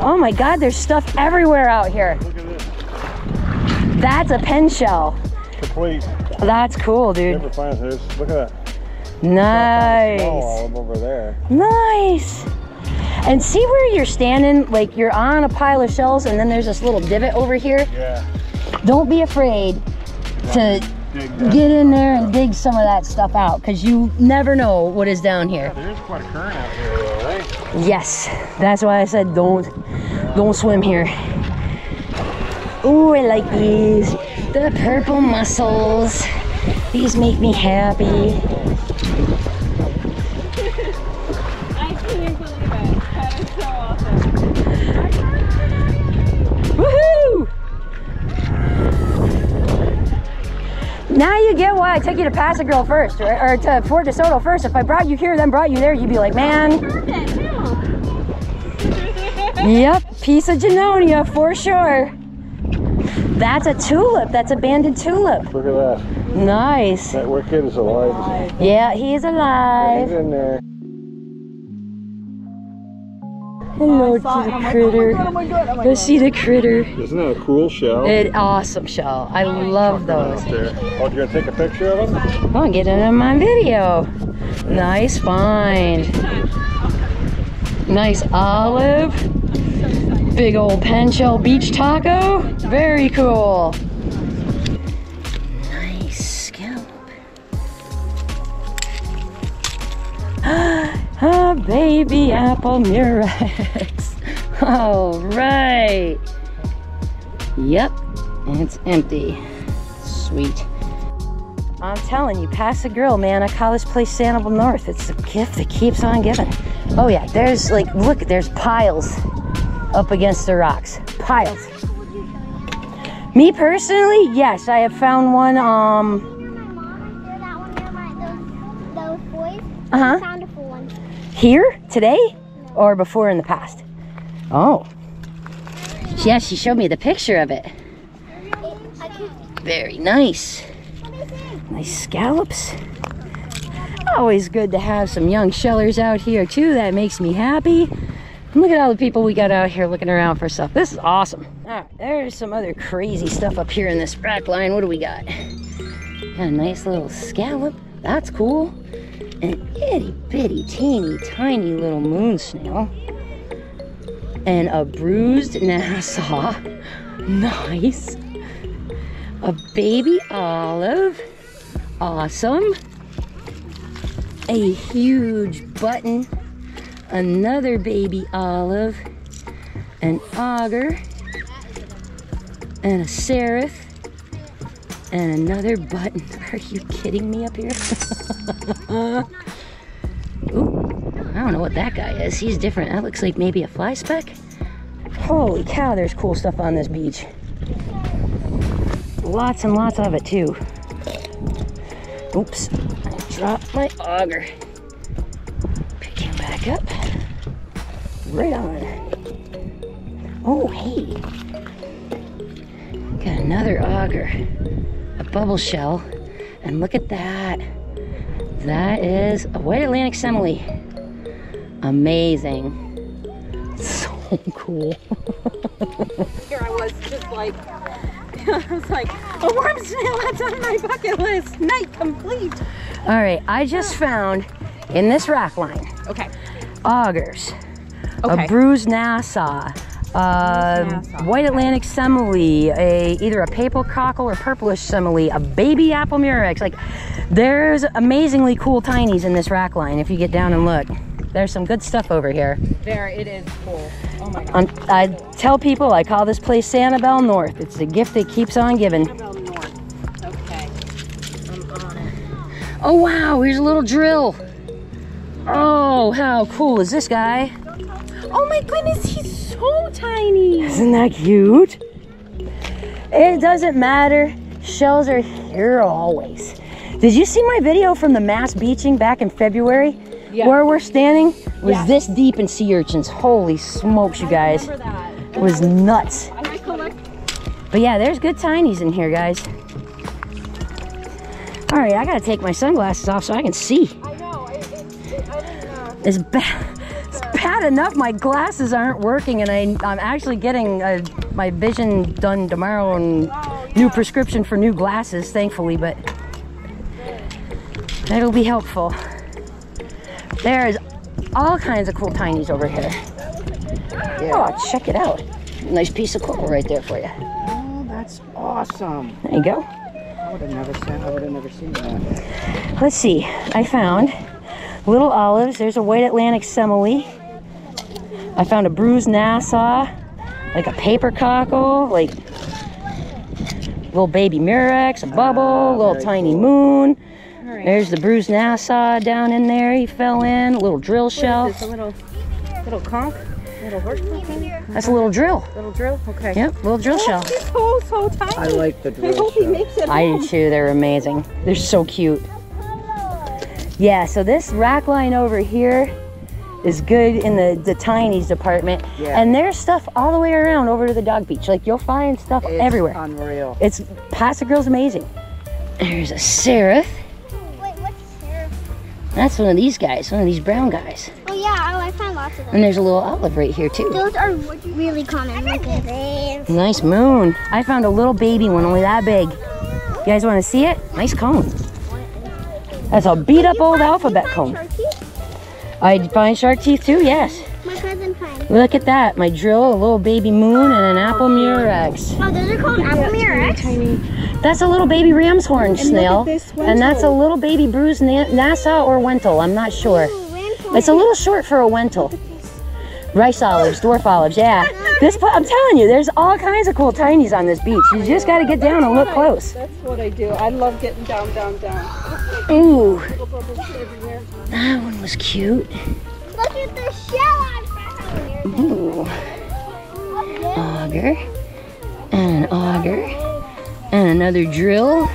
[SPEAKER 1] Oh my God, there's stuff everywhere out here.
[SPEAKER 2] Look at this.
[SPEAKER 1] That's a pen shell.
[SPEAKER 2] Complete.
[SPEAKER 1] That's cool, dude.
[SPEAKER 2] Never finds this. Look at that.
[SPEAKER 1] Nice.
[SPEAKER 2] olive over there.
[SPEAKER 1] Nice. And see where you're standing? Like you're on a pile of shells and then there's this little divot over here.
[SPEAKER 2] Yeah.
[SPEAKER 1] Don't be afraid to get in there and dig some of that stuff out because you never know what is down here.
[SPEAKER 2] There is quite a current out here, though, right?
[SPEAKER 1] Yes, that's why I said don't don't swim here. Oh, I like these. The purple mussels. These make me happy.
[SPEAKER 3] I can't believe it. That is so awesome.
[SPEAKER 1] Woohoo! Now you get why I took you to Pass-a-Grille first, or, or to Fort DeSoto first. If I brought you here, then brought you there, you'd be like, man, yep, piece of Junonia for sure. That's a tulip. That's a banded tulip.
[SPEAKER 2] Look at that.
[SPEAKER 1] Nice.
[SPEAKER 2] That wicked is alive.
[SPEAKER 1] Yeah, he's
[SPEAKER 2] He's
[SPEAKER 1] alive.
[SPEAKER 2] in there.
[SPEAKER 1] Hello to the critter. oh my god i'm Let's see the critter.
[SPEAKER 2] Isn't that a cool shell?
[SPEAKER 1] It awesome shell. I love those.
[SPEAKER 2] Out there. Oh, you gonna take a picture of him?
[SPEAKER 1] Oh, get it in my video. Nice find. Nice olive. Big old shell beach taco. Very cool. Nice scalp. A baby apple murex. All right. Yep, it's empty. Sweet. I'm telling you, Pass-a-Grille, man. I call this place Sanibel North. It's the gift that keeps on giving. Oh yeah, there's like, look, there's piles up against the rocks. Piles. Me personally, yes, I have found one. Um,
[SPEAKER 6] Hear that one near my, those, those boys?
[SPEAKER 1] uh huh. Here today, or before in the past. Oh, yeah, she showed me the picture of it. Very nice. Nice scallops. Always good to have some young shellers out here too. That makes me happy. Look at all the people we got out here looking around for stuff. This is awesome. All right, there's some other crazy stuff up here in this wrack line. What do we got? Got a nice little scallop. That's cool. An itty bitty, teeny, tiny little moon snail. And a bruised Nassa. Nice. A baby olive. Awesome. A huge button. Another baby olive. An auger. And a cerith. And another button. Are you kidding me up here? Ooh, I don't know what that guy is. He's different. That looks like maybe a fly speck. Holy cow, there's cool stuff on this beach. Lots and lots of it too. Oops, I dropped my auger. Pick him back up. Right on. Oh, hey. Got another auger. A bubble shell. And look at that. That is a white Atlantic semele. Amazing. So cool.
[SPEAKER 3] Here I was just like, I was like, a worm snail that's on my bucket list. Night complete.
[SPEAKER 1] All right, I just found in this wrack line
[SPEAKER 3] Okay.
[SPEAKER 1] Augers,
[SPEAKER 3] Okay.
[SPEAKER 1] a bruised Nassa, uh,
[SPEAKER 3] Nassa.
[SPEAKER 1] white Atlantic semele, a either a paper cockle or purplish semele, a baby apple murex. Like, there's amazingly cool tinies in this wrack line. If you get down and look, there's some good stuff over here.
[SPEAKER 3] There, it is cool. Oh my god.
[SPEAKER 1] Um, I tell people I call this place Sanibel North. It's the gift that keeps on giving.
[SPEAKER 3] Okay. I'm on it.
[SPEAKER 1] Oh wow, here's a little drill. Oh, how cool is this guy?
[SPEAKER 3] Oh my goodness, he's so tiny.
[SPEAKER 1] Isn't that cute? It doesn't matter. Shells are here always. Did you see my video from the mass beaching back in February?
[SPEAKER 3] Yeah.
[SPEAKER 1] Where we're standing was
[SPEAKER 3] Yeah.
[SPEAKER 1] this deep in sea urchins. Holy smokes, you guys. It was nuts.
[SPEAKER 3] And I collect.
[SPEAKER 1] But yeah, there's good tinies in here, guys. All right, I gotta take my sunglasses off so I can see. It's bad. It's bad enough my glasses aren't working, and I, I'm actually getting uh my vision done tomorrow and new prescription for new glasses, thankfully. But that'll be helpful. There's all kinds of cool tinies over here. Oh, check it out! Nice piece of coral right there for you.
[SPEAKER 5] Oh, that's awesome.
[SPEAKER 1] There you go.
[SPEAKER 5] I would have never seen. I would have never seen that.
[SPEAKER 1] Let's see. I found little olives. There's a white Atlantic semele. I found a bruised Nassa, like a paper cockle, like little baby murex, a bubble, ah,
[SPEAKER 5] little
[SPEAKER 1] tiny
[SPEAKER 5] cool.
[SPEAKER 1] moon.
[SPEAKER 3] all right.
[SPEAKER 1] There's the bruised Nassa down in there. He fell in. A little drill shell.
[SPEAKER 3] This a little, little conch, little horse conch,
[SPEAKER 1] That's a little drill.
[SPEAKER 3] little drill. Okay.
[SPEAKER 1] Yep, little drill oh, shell.
[SPEAKER 3] He's so so tiny.
[SPEAKER 5] I like the
[SPEAKER 3] I
[SPEAKER 5] drill
[SPEAKER 3] hope he
[SPEAKER 5] shell.
[SPEAKER 3] makes it
[SPEAKER 1] I
[SPEAKER 3] home.
[SPEAKER 1] do too. They're amazing. They're so cute. Yeah, so this wrack line over here is good in the, the tinies department.
[SPEAKER 5] Yeah.
[SPEAKER 1] And there's stuff all the way around over to the dog beach. Like you'll find stuff
[SPEAKER 5] It's
[SPEAKER 1] everywhere.
[SPEAKER 5] Unreal.
[SPEAKER 1] It's Pass-a-Grille's amazing. There's a cerith.
[SPEAKER 6] Wait, what's here?
[SPEAKER 1] That's one of these guys, one of these brown guys.
[SPEAKER 6] Oh yeah, oh, I found lots of them.
[SPEAKER 1] And there's a little olive right here too.
[SPEAKER 6] Those are really common. Look at this.
[SPEAKER 1] Nice moon. I found a little baby one, only that big. You guys want to see it? Nice cone. That's a beat up old alphabet cone. I find shark teeth too, yes.
[SPEAKER 6] My cousin finds.
[SPEAKER 1] Look at that. My drill, a little baby moon, and an apple murex.
[SPEAKER 6] Oh, those are called apple murex.
[SPEAKER 1] That's a little baby ram's horn snail. And that's a little baby bruised na- Nassa or Wentel. I'm not sure. It's a little short for a Wentel. Rice olives, dwarf olives, yeah. This, I'm telling you, there's all kinds of cool tinies on this beach. You just got to get down and look close.
[SPEAKER 3] That's what I do. I love getting down, down, down.
[SPEAKER 1] Ooh,
[SPEAKER 3] Little bubbles everywhere.
[SPEAKER 1] that one was cute.
[SPEAKER 6] Look at the shell I found.
[SPEAKER 1] Ooh, auger, and an auger, and another drill,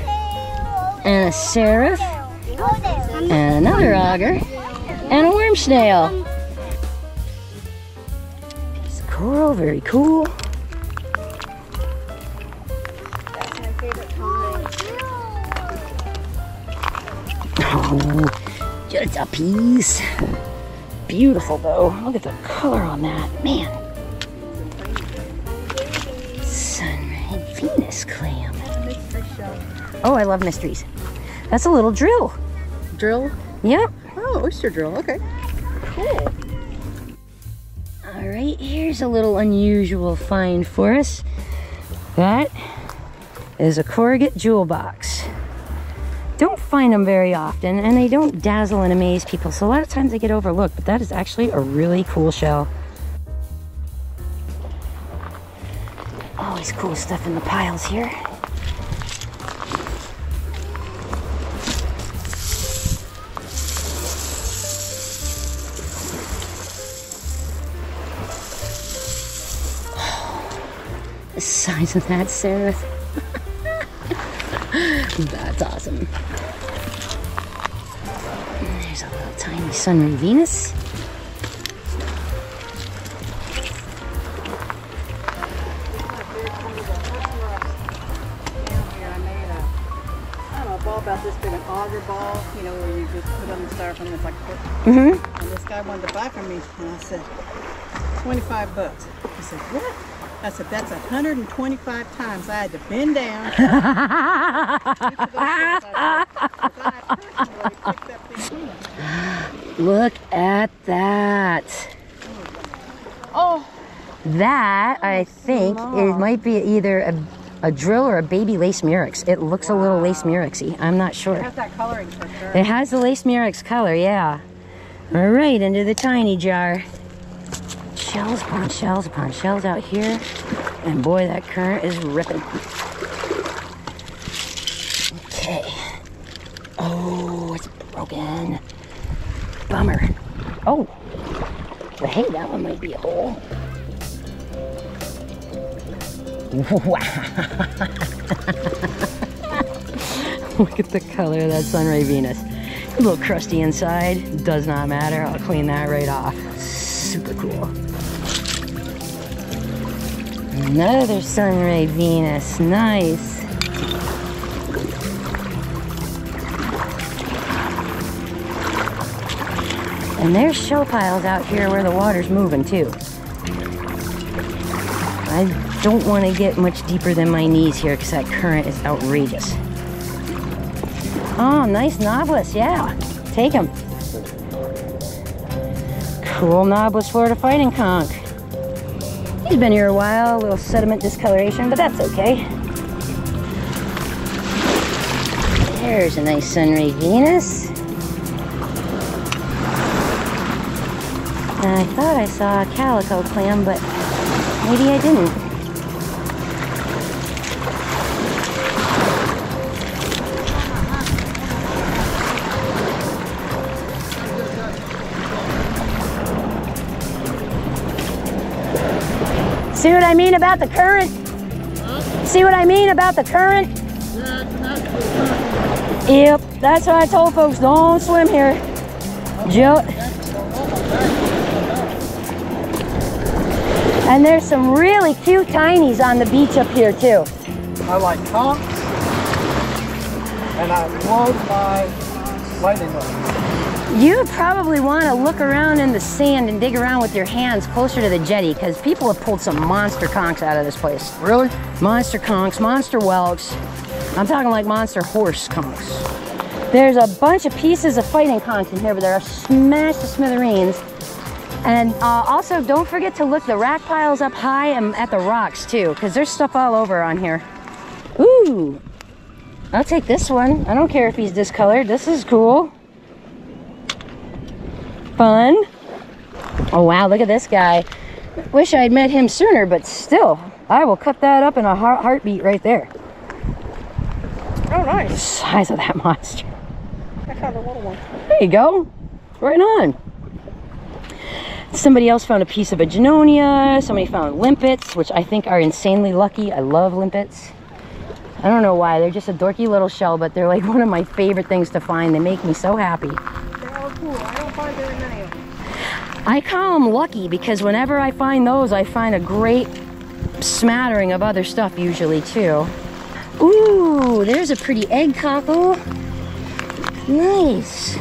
[SPEAKER 1] and a
[SPEAKER 6] there.
[SPEAKER 1] and another auger, and a worm snail. Of coral, very cool. Oh, just a piece. beautiful though. Look at the color on that. Man. Sunray Venus clam. Oh, I love mysteries. That's a little drill.
[SPEAKER 4] Drill?
[SPEAKER 1] Yep.
[SPEAKER 4] Oh, oyster drill. Okay. Cool.
[SPEAKER 1] All right, here's a little unusual find for us. That is a corrugate jewel box. Don't find them very often, and they don't dazzle and amaze people, so a lot of times they get overlooked, but that is actually a really cool shell. Always cool stuff in the piles here. The size of that Sarah. That's awesome.
[SPEAKER 4] Know, a ball about this big, an auger ball, you know, where you just put on the styrofoam, it's like,
[SPEAKER 1] Mm-hmm.
[SPEAKER 4] and this guy wanted to buy from me, and I said, 25 bucks. He said, what? I said, that's 125 times I had to bend down.
[SPEAKER 1] Look at that.
[SPEAKER 4] Oh,
[SPEAKER 1] That, oh, I think, it might be either a, a drill or a baby lace murex. It looks a little lace murexy. I'm not sure.
[SPEAKER 4] it has that coloring for sure.
[SPEAKER 1] It has the lace murex color, yeah. All right, into the tiny jar. Shells upon shells upon shells out here. And boy, that current is ripping. Okay. Oh, it's broken. Bummer. Oh. But hey, that one might be a hole. Wow. Look at the color of that Sunray Venus. A little crusty inside, does not matter. I'll clean that right off. Super cool. Another Sunray Venus, nice. And there's shell piles out here where the water's moving too. I don't want to get much deeper than my knees here because that current is outrageous. Oh, nice knobless, yeah. Take him. Cool knobless Florida fighting conch. He's been here a while, a little sediment discoloration, but that's okay. There's a nice sunray Venus. And I thought I saw a calico clam, but maybe I didn't. See what I mean about the current? See what I mean about the current? Yep, that's why I told folks don't swim here. Jill. And there's some really cute tinies on the beach up here too.
[SPEAKER 5] I like conchs, and I love my lightning bugs.
[SPEAKER 1] You probably want to look around in the sand and dig around with your hands closer to the jetty because people have pulled some monster conchs out of this place.
[SPEAKER 5] Really?
[SPEAKER 1] Monster conchs, monster whelks. I'm talking like monster horse conchs. There's a bunch of pieces of fighting conchs in here, but they're smashed to smithereens. And uh, also, don't forget to look the wrack piles up high and at the rocks too, because there's stuff all over on here. Ooh, I'll take this one. I don't care if he's discolored. This is cool. Fun. Oh wow, look at this guy. Wish I'd met him sooner, but still, I will cut that up in a heart heartbeat right there.
[SPEAKER 4] Oh, nice.
[SPEAKER 1] The size of that monster.
[SPEAKER 4] I found a little one.
[SPEAKER 1] There you go. Right on. Somebody else found a piece of a Junonia. Somebody found limpets, which I think are insanely lucky. I love limpets. I don't know why. They're just a dorky little shell, but they're like one of my favorite things to find. They make me so happy.
[SPEAKER 4] They're all cool. I don't find very many of them.
[SPEAKER 1] I call them lucky because whenever I find those, I find a great smattering of other stuff usually too. Ooh, there's a pretty egg cockle. Nice.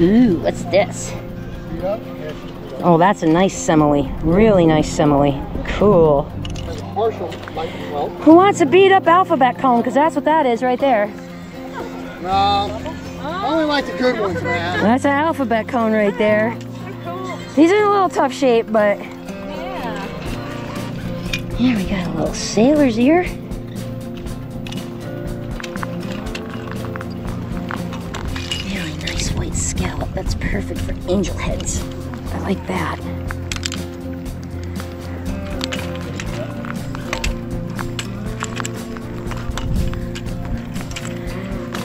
[SPEAKER 1] Ooh, what's this? Oh, that's a nice semele. Really nice semele. Cool.
[SPEAKER 5] Partial, like, well,
[SPEAKER 1] Who wants a beat up alphabet cone? Because that's what that is right there.
[SPEAKER 5] no. I only like the good ones, man.
[SPEAKER 1] That's an alphabet cone right there. He's in a little tough shape, but
[SPEAKER 3] Yeah.
[SPEAKER 1] here we got a little sailor's ear. Scallop. That's perfect for angel heads. I like that.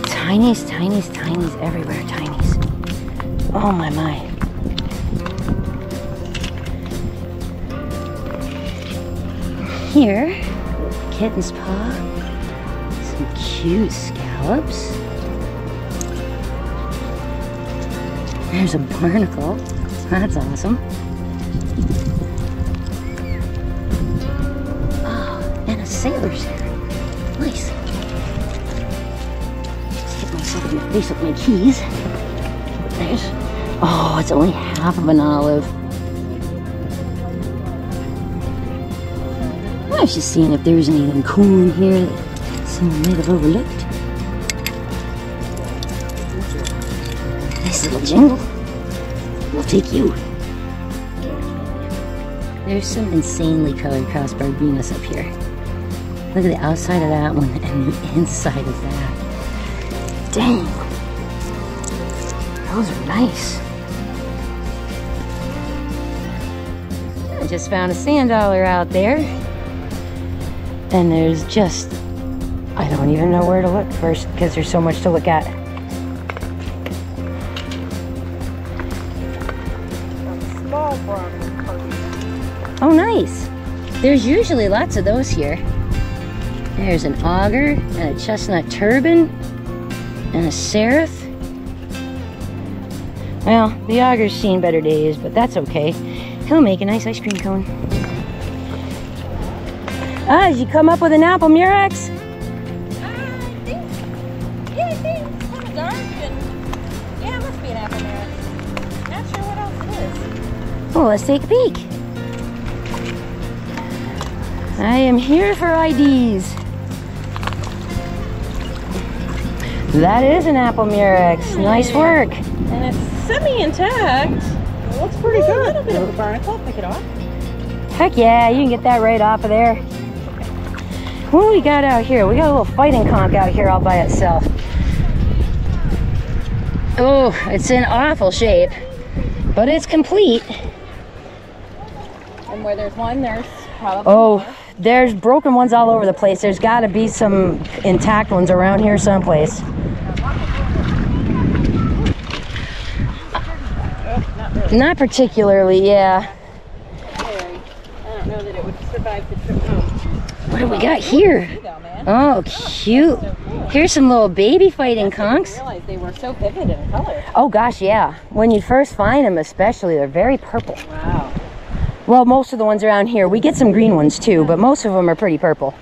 [SPEAKER 1] Tinies, tinies, tinies everywhere, tinies. Oh my my. Here, kitten's paw, some cute scallops. There's a barnacle. That's awesome. Oh, and a sailor's ear. Nice. Let's get myself in the face with my keys. There's. Oh, it's only half of an olive. I was just seeing if there's anything cool in here that someone might have overlooked. Little jingle. We'll take you. There's some insanely colored cross-barred Venus up here. Look at the outside of that one and the inside of that. Dang. Those are nice. I just found a sand dollar out there. And there's just, I don't even know where to look first because there's so much to look at. Oh, nice. There's usually lots of those here. There's an auger and a chestnut turban and a cerith. Well, the auger's seen better days, but that's okay. He'll make a nice ice cream cone. Ah, did you come up with an apple murex?
[SPEAKER 3] I think. Yeah, I think.
[SPEAKER 1] I am here for IDs. That is an apple murex. Nice work.
[SPEAKER 3] And it's semi intact. It looks pretty good. A little bit of a barnacle. Pick it off.
[SPEAKER 1] Heck yeah, you can get that right off of there. What do we got out here? We got a little fighting conch out here all by itself. Oh, it's in awful shape, but it's complete.
[SPEAKER 3] And where there's one, there's probably
[SPEAKER 1] Oh,
[SPEAKER 3] more.
[SPEAKER 1] There's broken ones all over the place. There's got to be some intact ones around here someplace. Not particularly, yeah.
[SPEAKER 3] I don't know that it would survive the trip home.
[SPEAKER 1] What do we got here? Oh, cute. Here's some little baby fighting conchs. Oh gosh, yeah. When you first find them, especially, they're very purple.
[SPEAKER 3] Wow.
[SPEAKER 1] Well, most of the ones around here. We get some green ones too, but most of them are pretty purple.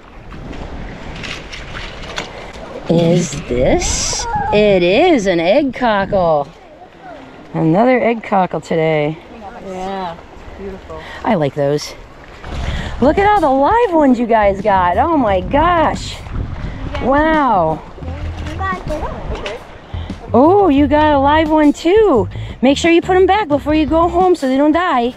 [SPEAKER 1] Is this? It is an egg cockle. Another egg cockle today.
[SPEAKER 3] Yeah. Beautiful.
[SPEAKER 1] I like those. Look at all the live ones you guys got. Oh my gosh. Wow. Oh, you got a live one too. Make sure you put them back before you go home so they don't die.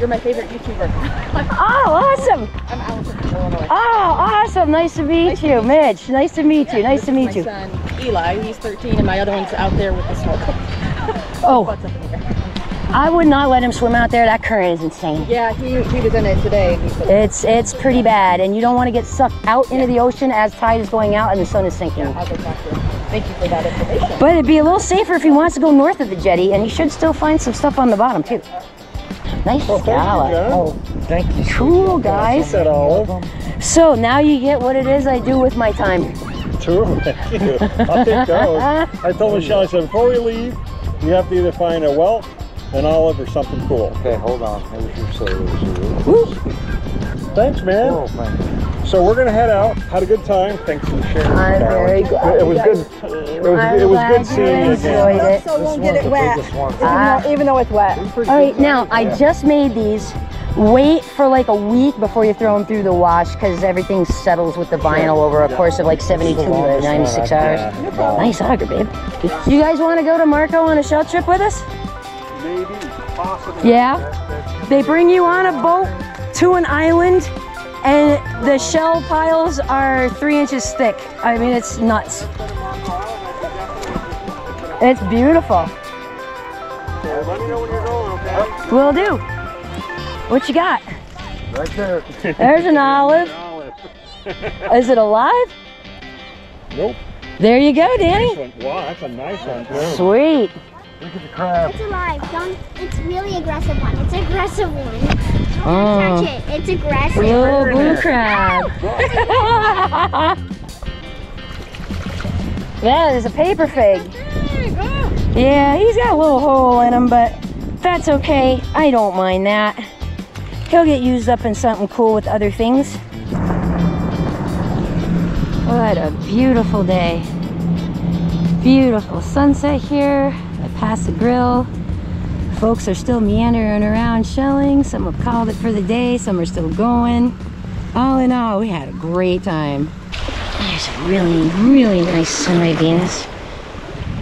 [SPEAKER 3] You're my favorite YouTuber.
[SPEAKER 1] Oh, awesome.
[SPEAKER 3] I'm Allison from Illinois.
[SPEAKER 1] Oh, awesome. Nice to meet you, Mitch. Nice to meet you. Nice to meet
[SPEAKER 3] my
[SPEAKER 1] you.
[SPEAKER 3] son Eli, he's 13, and my other one's out there with the snorkel.
[SPEAKER 1] Oh,
[SPEAKER 3] What's up in here?
[SPEAKER 1] I would not let him swim out there. That current is insane.
[SPEAKER 3] Yeah, he, he was in it today.
[SPEAKER 1] It's it's pretty bad, and you don't want to get sucked out into the ocean as tide is going out and the sun is sinking.
[SPEAKER 3] I'll go talk to him. Thank you for that information.
[SPEAKER 1] But it'd be a little safer if he wants to go north of the jetty, and he should still find some stuff on the bottom too. Nice
[SPEAKER 2] Well, thank you,
[SPEAKER 1] scallop. Oh, thank you. Cool, guys.
[SPEAKER 2] That olive.
[SPEAKER 1] So now you get what it is I do with my time.
[SPEAKER 2] True. Thank you. I'll take those. I told Michelle, I said, before we leave, you have to either find a whelk, an olive, or something cool.
[SPEAKER 5] Okay, hold on. There's your sailor's ear.
[SPEAKER 1] Woo.
[SPEAKER 2] Thanks, man.
[SPEAKER 5] Oh, cool thing.
[SPEAKER 2] So we're gonna head out. Had a good time. Thanks for sharing.
[SPEAKER 1] I'm very glad
[SPEAKER 2] It was
[SPEAKER 1] you
[SPEAKER 2] good.
[SPEAKER 1] guys came.
[SPEAKER 2] It was,
[SPEAKER 1] I'm
[SPEAKER 2] it was good seeing you
[SPEAKER 1] you
[SPEAKER 2] again.
[SPEAKER 1] enjoyed it.
[SPEAKER 4] So it
[SPEAKER 5] This
[SPEAKER 4] won't get it wet.
[SPEAKER 5] biggest one.
[SPEAKER 4] Even though, it's wet.
[SPEAKER 1] All right, now I just made these. Wait for like a week before you throw them through the wash because everything settles with the vinyl over a course of like 72 to 96 hours. Nice auger, babe. You guys want to go to Marco on a shell trip with us?
[SPEAKER 2] Maybe, possibly.
[SPEAKER 1] Yeah.
[SPEAKER 2] That- that-
[SPEAKER 1] They bring you on a boat to an island, and the shell piles are three inches thick. I mean, it's nuts. It's beautiful.
[SPEAKER 2] So let me know when you're going, okay?
[SPEAKER 1] Will do. What you got?
[SPEAKER 5] Right there.
[SPEAKER 1] There's an olive. Is it alive?
[SPEAKER 2] Nope.
[SPEAKER 1] There you go,
[SPEAKER 2] Nice
[SPEAKER 1] Danny.
[SPEAKER 2] one. Wow, that's a nice one too.
[SPEAKER 1] Sweet.
[SPEAKER 5] Look at the crab.
[SPEAKER 6] It's alive. Don't. It's really aggressive one. It's aggressive one.
[SPEAKER 1] Oh.
[SPEAKER 6] touch it. It's aggressive.
[SPEAKER 1] Oh, blue crab. that is a paper fig. Oh. Yeah, he's got a little hole in him, but that's okay. I don't mind that. He'll get used up in something cool with other things. What a beautiful day. Beautiful sunset here. I Pass-a-Grille. Folks are still meandering around shelling. Some have called it for the day, some are still going. All in all, we had a great time. There's a really, really nice Venus.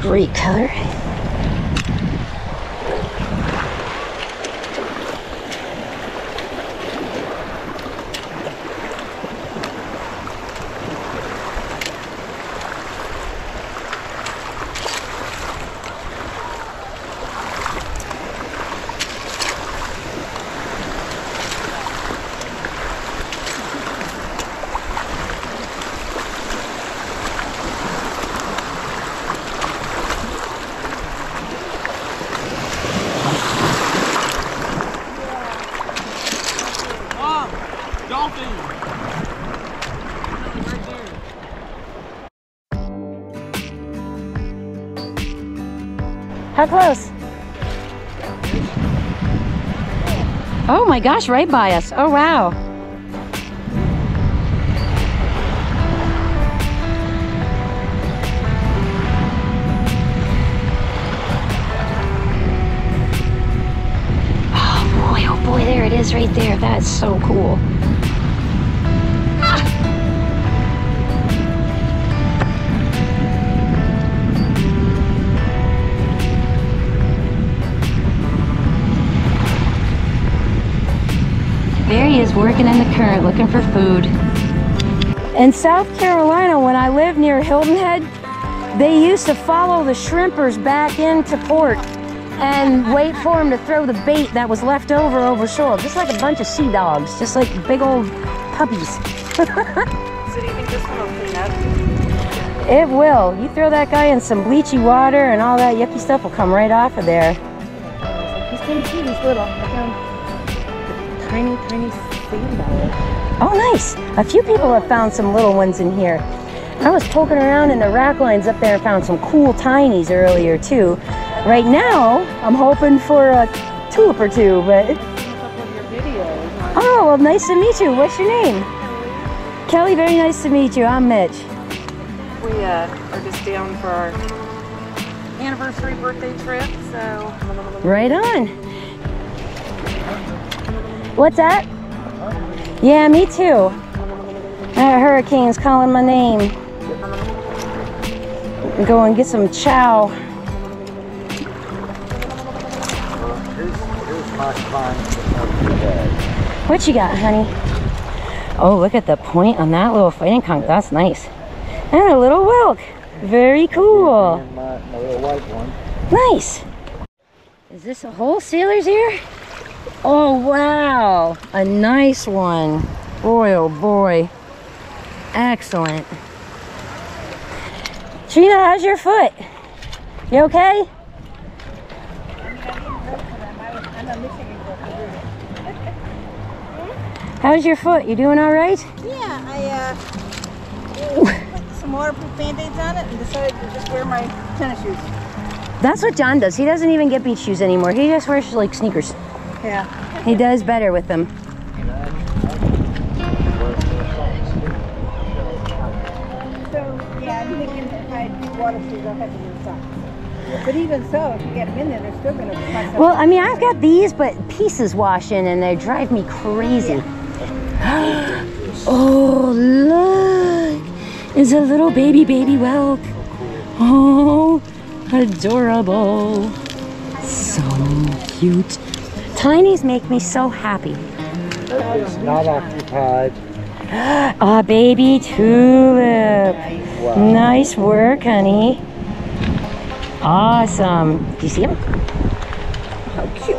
[SPEAKER 1] Great color. How close? Oh my gosh, right by us. Oh wow. Oh boy, oh boy, there it is right there. That's so cool. There he is working in the current looking for food. In South Carolina, when I lived near Hilton Head, they used to follow the shrimpers back into port and wait for them to throw the bait that was left over over shore, just like a bunch of sea dogs, just like big old puppies.
[SPEAKER 3] So do you think this one will clean up?
[SPEAKER 1] It will. You throw that guy in some bleachy water and all that yucky stuff will come right off of there.
[SPEAKER 3] He's kind of cute. He's little. Tiny, tiny.
[SPEAKER 1] Oh, nice. A few people have found some little ones in here. I was poking around in the wrack lines up there and found some cool tinies earlier too. Right now, I'm hoping for a tulip or two, but
[SPEAKER 3] A couple of your videos.
[SPEAKER 1] oh, well, nice to meet you. What's your name? Kelly, very nice to meet you. I'm Mitch.
[SPEAKER 3] We uh, are just down for our anniversary birthday trip, so
[SPEAKER 1] Right on. What's that? Yeah, me too. That hurricane's calling my name. Go and get some chow.
[SPEAKER 5] Here's, here's my find today.
[SPEAKER 1] What you got, honey? Oh, look at the point on that little fighting conch. That's nice. And a little whelk. Very cool.
[SPEAKER 5] My, my little white one.
[SPEAKER 1] Nice. Is this a wholesaler's ear? Oh, wow. A nice one. Boy, oh boy. Excellent. Gina, how's your foot? You okay? How's your foot? You doing all right?
[SPEAKER 4] Yeah, I uh, put some waterproof band-aids on it and decided to just wear my tennis shoes.
[SPEAKER 1] That's what John does. He doesn't even get beach shoes anymore. He just wears like sneakers.
[SPEAKER 4] Yeah.
[SPEAKER 1] He does better with them.
[SPEAKER 4] So, yeah, I'm thinking I'd water shoes, I'll have to use. But even so, if you get them in there, they're still going to.
[SPEAKER 1] Well, I mean, I've got these, but pieces wash in, and they drive me crazy. Yeah. oh, look! It's a little baby, baby whelk. Oh, adorable. So cute. Tinies make me so happy.
[SPEAKER 5] It's not occupied.
[SPEAKER 1] Ah, baby tulip.
[SPEAKER 5] Wow.
[SPEAKER 1] Nice work, honey. Awesome. Do you see him? How cute.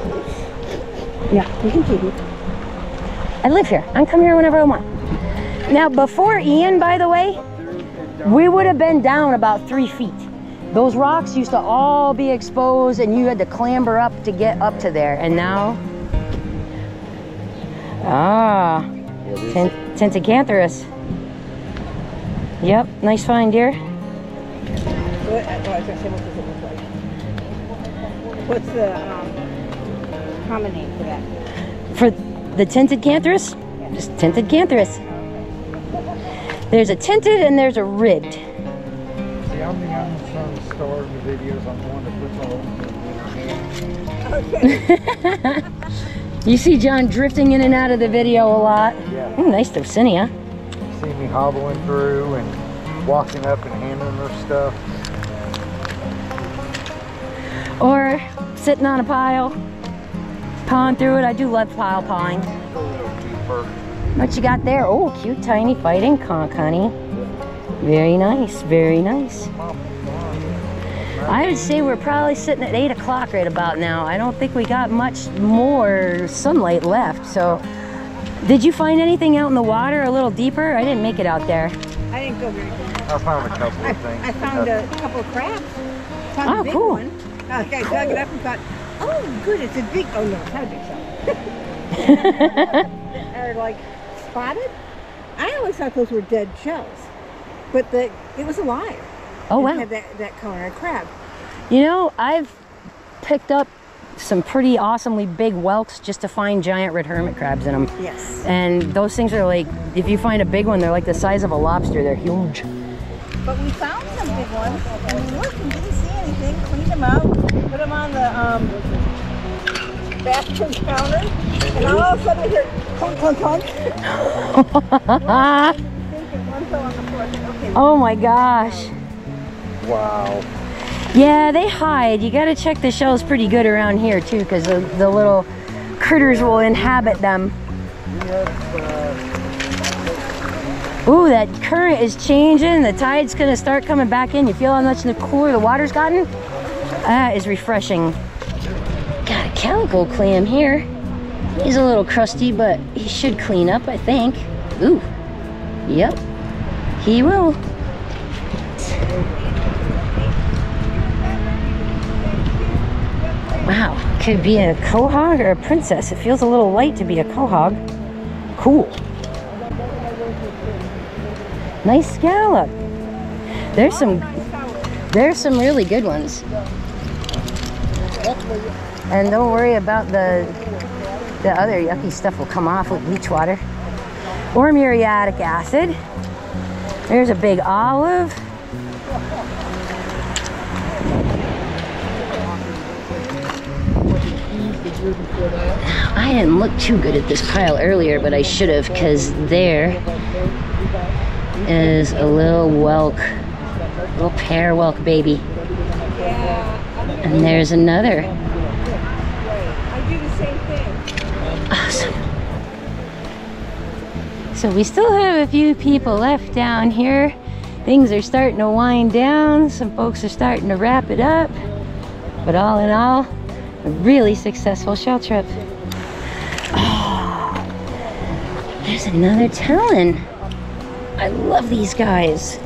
[SPEAKER 1] Yeah, you can keep him. I live here. I can come here whenever I want. Now, before Ian, by the way, we would have been down about three feet. Those rocks used to all be exposed and you had to clamber up to get up to there. And now, ah,
[SPEAKER 5] Yeah, this
[SPEAKER 1] Yep, nice find, dear.
[SPEAKER 4] What, I was gonna say, what does it look like? What's the, um, common name for that?
[SPEAKER 1] For the tinted cantharus, just tinted cantharus. There's a tinted and there's a ribbed.
[SPEAKER 5] See, I'm the unsung star in the videos. I'm the one that puts all the internet.
[SPEAKER 1] You see John drifting in and out of the video a lot.
[SPEAKER 5] Yeah.
[SPEAKER 1] Ooh, nice Dosinia.
[SPEAKER 5] You see me hobbling through and walking up and handing her stuff.
[SPEAKER 1] Or sitting on a pile, pawing through it. I do love pile pawing.
[SPEAKER 5] Go a little deeper.
[SPEAKER 1] What you got there? Oh, cute tiny fighting conch, honey. Very nice, very nice. I would say we're probably sitting at 8 o'clock right about now. I don't think we got much more sunlight left. So, did you find anything out in the water a little deeper? I didn't make it out there.
[SPEAKER 4] I didn't go very deep.
[SPEAKER 5] I found a couple
[SPEAKER 4] I,
[SPEAKER 5] of things.
[SPEAKER 4] I found a couple of crabs. Found
[SPEAKER 1] Oh,
[SPEAKER 4] a big
[SPEAKER 1] cool.
[SPEAKER 4] one. I I dug it up and thought, oh, good, it's a big, oh no, it's not a big shell. Are like spotted. I always thought those were dead shells, but the it was alive.
[SPEAKER 1] Oh,
[SPEAKER 4] It
[SPEAKER 1] wow.
[SPEAKER 4] had that, that color, a crab.
[SPEAKER 1] You know, I've picked up some pretty awesomely big whelks just to find giant red hermit crabs in them.
[SPEAKER 4] Yes.
[SPEAKER 1] And those things are like, if you find a big one, they're like the size of a lobster. They're huge.
[SPEAKER 4] But we found some big ones, and we looked and didn't see anything. Cleaned them out, put them on the um, bathroom counter, and all of a sudden we heard clunk, clunk, clunk. Thinking one fell on the floor. Okay,
[SPEAKER 1] oh my gosh.
[SPEAKER 5] Wow.
[SPEAKER 1] Yeah, they hide. You gotta check the shells pretty good around here too, because the, the little critters will inhabit them. Ooh, that current is changing. The tide's gonna start coming back in. You feel how much cooler the water's gotten? That is refreshing. Got a calico clam here. He's a little crusty, but he should clean up, I think. Ooh, yep, he will. Wow, could be a quahog or a princess. It feels a little light to be a quahog. Cool. Nice scallop. There's some there's some really good ones. And don't worry about the the other yucky stuff will come off with bleach water. Or muriatic acid. There's a big olive. I didn't look too good at this pile earlier, but I should have because there is a little whelk, little pear whelk baby. And there's another. Awesome. So we still have a few people left down here. Things are starting to wind down. Some folks are starting to wrap it up. But all in all, really successful shell trip. Oh, there's another talon. I love these guys.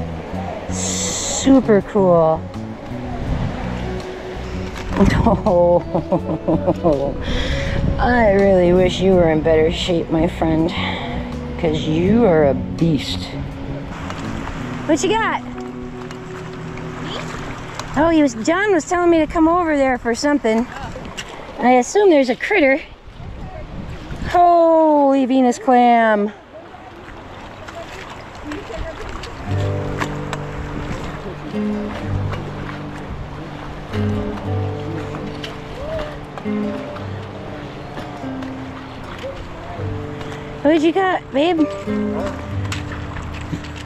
[SPEAKER 1] Super cool. Oh, I really wish you were in better shape, my friend. Because you are a beast. What you got? Oh, he was. John was telling me to come over there for something. I assume there's a critter. Holy Venus clam.
[SPEAKER 7] What did you got, babe?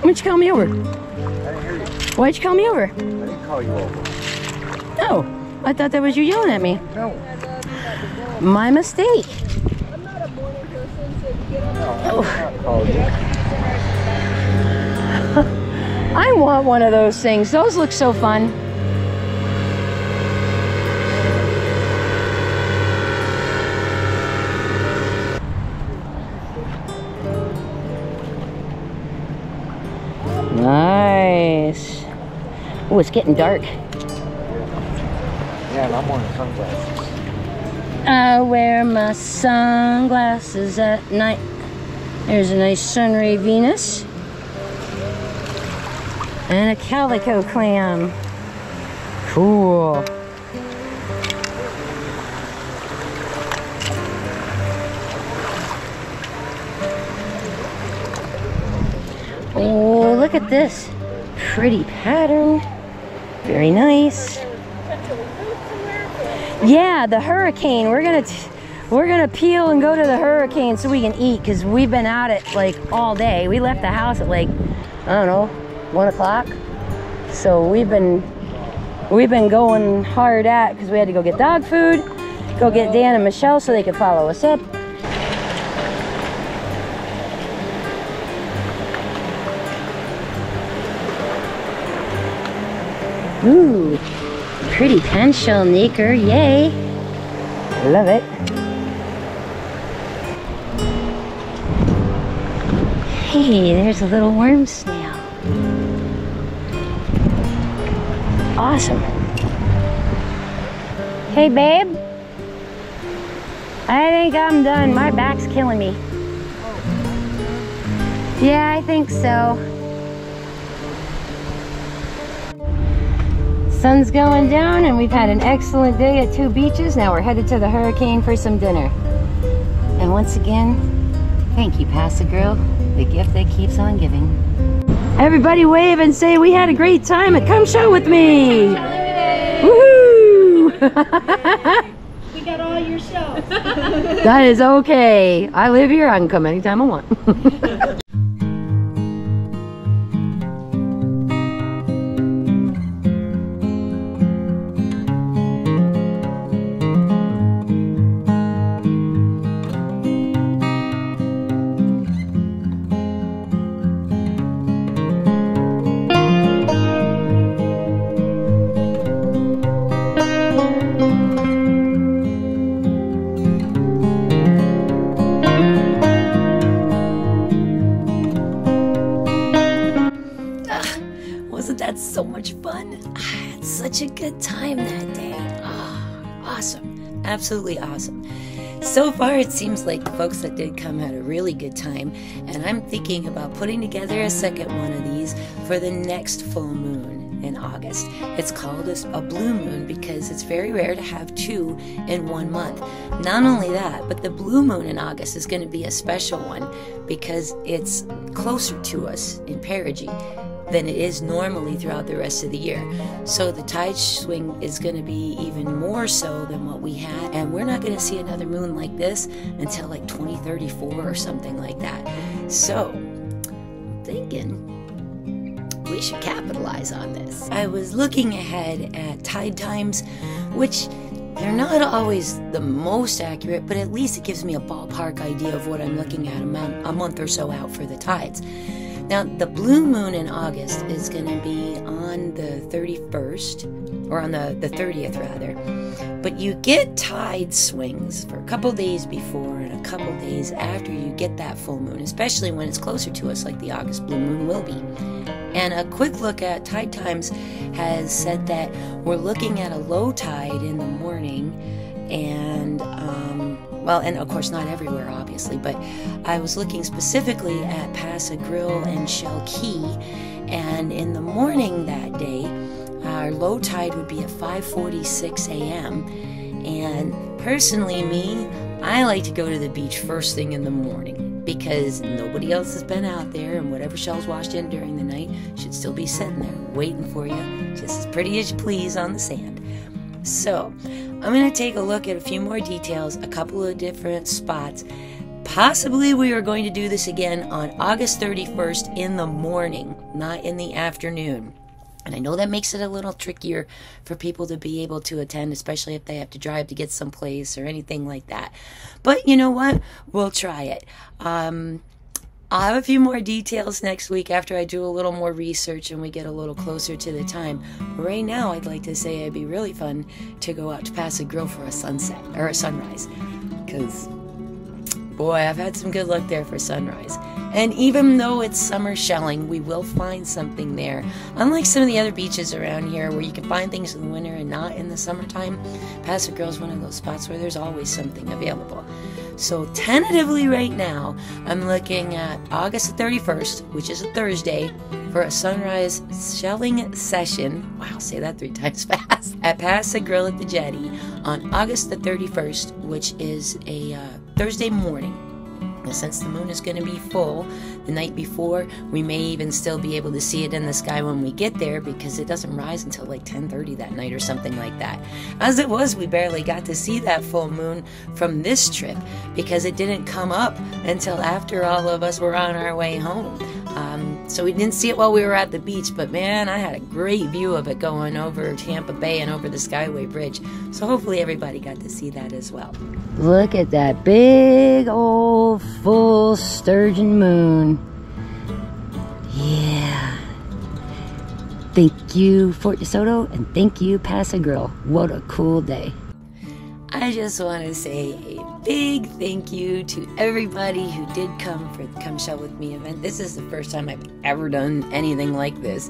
[SPEAKER 7] Why'd you call me over?
[SPEAKER 5] I didn't hear you.
[SPEAKER 7] Why'd you call me over?
[SPEAKER 5] I didn't call you over.
[SPEAKER 7] No, I thought that was you yelling at me.
[SPEAKER 5] No.
[SPEAKER 7] My mistake.
[SPEAKER 5] I
[SPEAKER 7] want one of those things. Those look so fun. Nice. Oh, it's getting dark.
[SPEAKER 5] Yeah, and I'm wearing sunglasses.
[SPEAKER 7] I wear my sunglasses at night. There's a nice sunray Venus. And a calico clam. Cool. Oh, look at this. Pretty pattern. Very nice. Yeah, the hurricane. We're gonna we're gonna peel and go to the hurricane so we can eat because we've been out it like all day. We left the house at like I don't know one o'clock, so we've been we've been going hard at because we had to go get dog food, go get Dan and Michelle so they could follow us up. Ooh, pretty pen shell yay! Love it. Hey, there's a little worm snail. Awesome. Hey, babe. I think I'm done. My back's killing me. Yeah, I think so. Sun's going down and we've had an excellent day at two beaches. Now we're headed to the hurricane for some dinner. And once again, thank you, Pass-a-Grille, the gift that keeps on giving. Everybody wave and say we had a great time at Come Shell With Me! Woohoo!
[SPEAKER 4] We got all your shows.
[SPEAKER 7] that is okay. I live here, I can come anytime I want. Absolutely awesome. So far, it seems like the folks that did come had a really good time, and I'm thinking about putting together a second one of these for the next full moon in August. It's called a, a blue moon because it's very rare to have two in one month. Not only that, but the blue moon in August is going to be a special one because it's closer to us in perigee than it is normally throughout the rest of the year. So the tide swing is going to be even more so than what we had, and we're not going to see another moon like this until like 2034 or something like that. So I'm thinking we should capitalize on this. I was looking ahead at tide times, which they're not always the most accurate, but at least it gives me a ballpark idea of what I'm looking at a, a month or so out for the tides. Now, the blue moon in August is going to be on the 31st, or on the, the 30th rather. But you get tide swings for a couple days before and a couple days after you get that full moon, especially when it's closer to us, like the August blue moon will be. And a quick look at tide times has said that we're looking at a low tide in the morning and well, and of course not everywhere, obviously, but I was looking specifically at Pass-a-Grille and Shell Key, and in the morning that day, our low tide would be at 5:46 a.m. And personally, me, I like to go to the beach first thing in the morning because nobody else has been out there, and whatever shells washed in during the night should still be sitting there waiting for you, just as pretty as you please on the sand. So, I'm going to take a look at a few more details, a couple of different spots. Possibly we are going to do this again on August 31st in the morning, not in the afternoon. And I know that makes it a little trickier for people to be able to attend, especially if they have to drive to get someplace or anything like that. But you know what? We'll try it. Um, I'll have a few more details next week after I do a little more research and we get a little closer to the time. But right now, I'd like to say it'd be really fun to go out to Pass-a-Grille for a sunset or a sunrise. Because, boy, I've had some good luck there for sunrise. And even though it's summer shelling, we will find something there. Unlike some of the other beaches around here where you can find things in the winter and not in the summertime, Pass-a-Grille is one of those spots where there's always something available. So, tentatively, right now, I'm looking at August 31st, which is a Thursday, for a sunrise shelling session. Wow, say that three times fast. At Pass-a-Grille at the Jetty on August the 31st, which is a uh, Thursday morning. And since the moon is going to be full the night before, we may even still be able to see it in the sky when we get there because it doesn't rise until like 10:30 that night or something like that. As it was, we barely got to see that full moon from this trip because it didn't come up until after all of us were on our way home. Um, so we didn't see it while we were at the beach, but man, I had a great view of it going over Tampa Bay and over the Skyway Bridge. So hopefully everybody got to see that as well. Look at that big old full sturgeon moon. Yeah. Thank you, Fort DeSoto, and thank you, Pass-a-Grille. What a cool day. I just want to say big thank you to everybody who did come for the Come Shell With Me event. This is the first time I've ever done anything like this.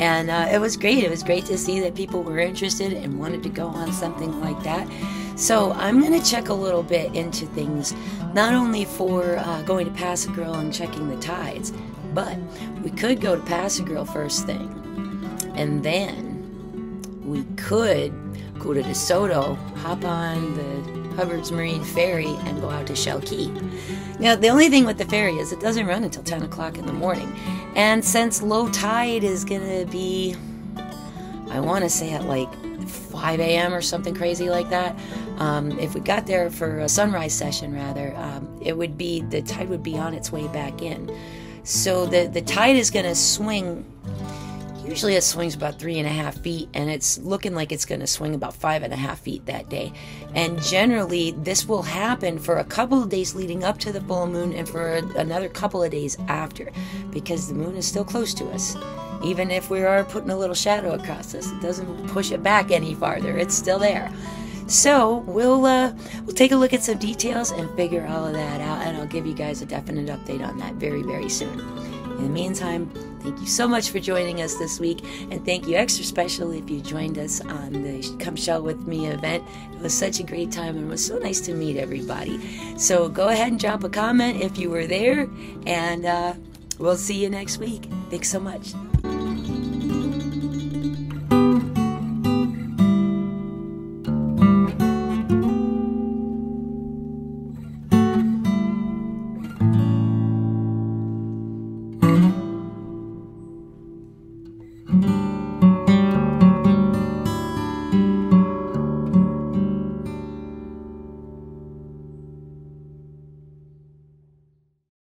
[SPEAKER 7] And uh, it was great. It was great to see that people were interested and wanted to go on something like that. So I'm going to check a little bit into things, not only for uh, going to Pass-a-Grille and checking the tides, but we could go to Pass-a-Grille first thing. And then we could go to DeSoto, hop on the Hubbard's Marina Ferry, and go out to Shell Key. Now, the only thing with the ferry is it doesn't run until 10 o'clock in the morning. And since low tide is going to be, I want to say at like 5 a.m. or something crazy like that, um, if we got there for a sunrise session, rather, um, it would be, the tide would be on its way back in. So the, the tide is going to swing Usually it swings about three and a half feet, and it's looking like it's going to swing about five and a half feet that day. And generally, this will happen for a couple of days leading up to the full moon and for another couple of days after, because the moon is still close to us. Even if we are putting a little shadow across us, it doesn't push it back any farther. It's still there. So we'll uh, we'll take a look at some details and figure all of that out, and I'll give you guys a definite update on that very very soon. In the meantime, thank you so much for joining us this week, and thank you extra special if you joined us on the Come Shell With Me event. It was such a great time and it was so nice to meet everybody. So go ahead and drop a comment if you were there, and uh, we'll see you next week. Thanks so much.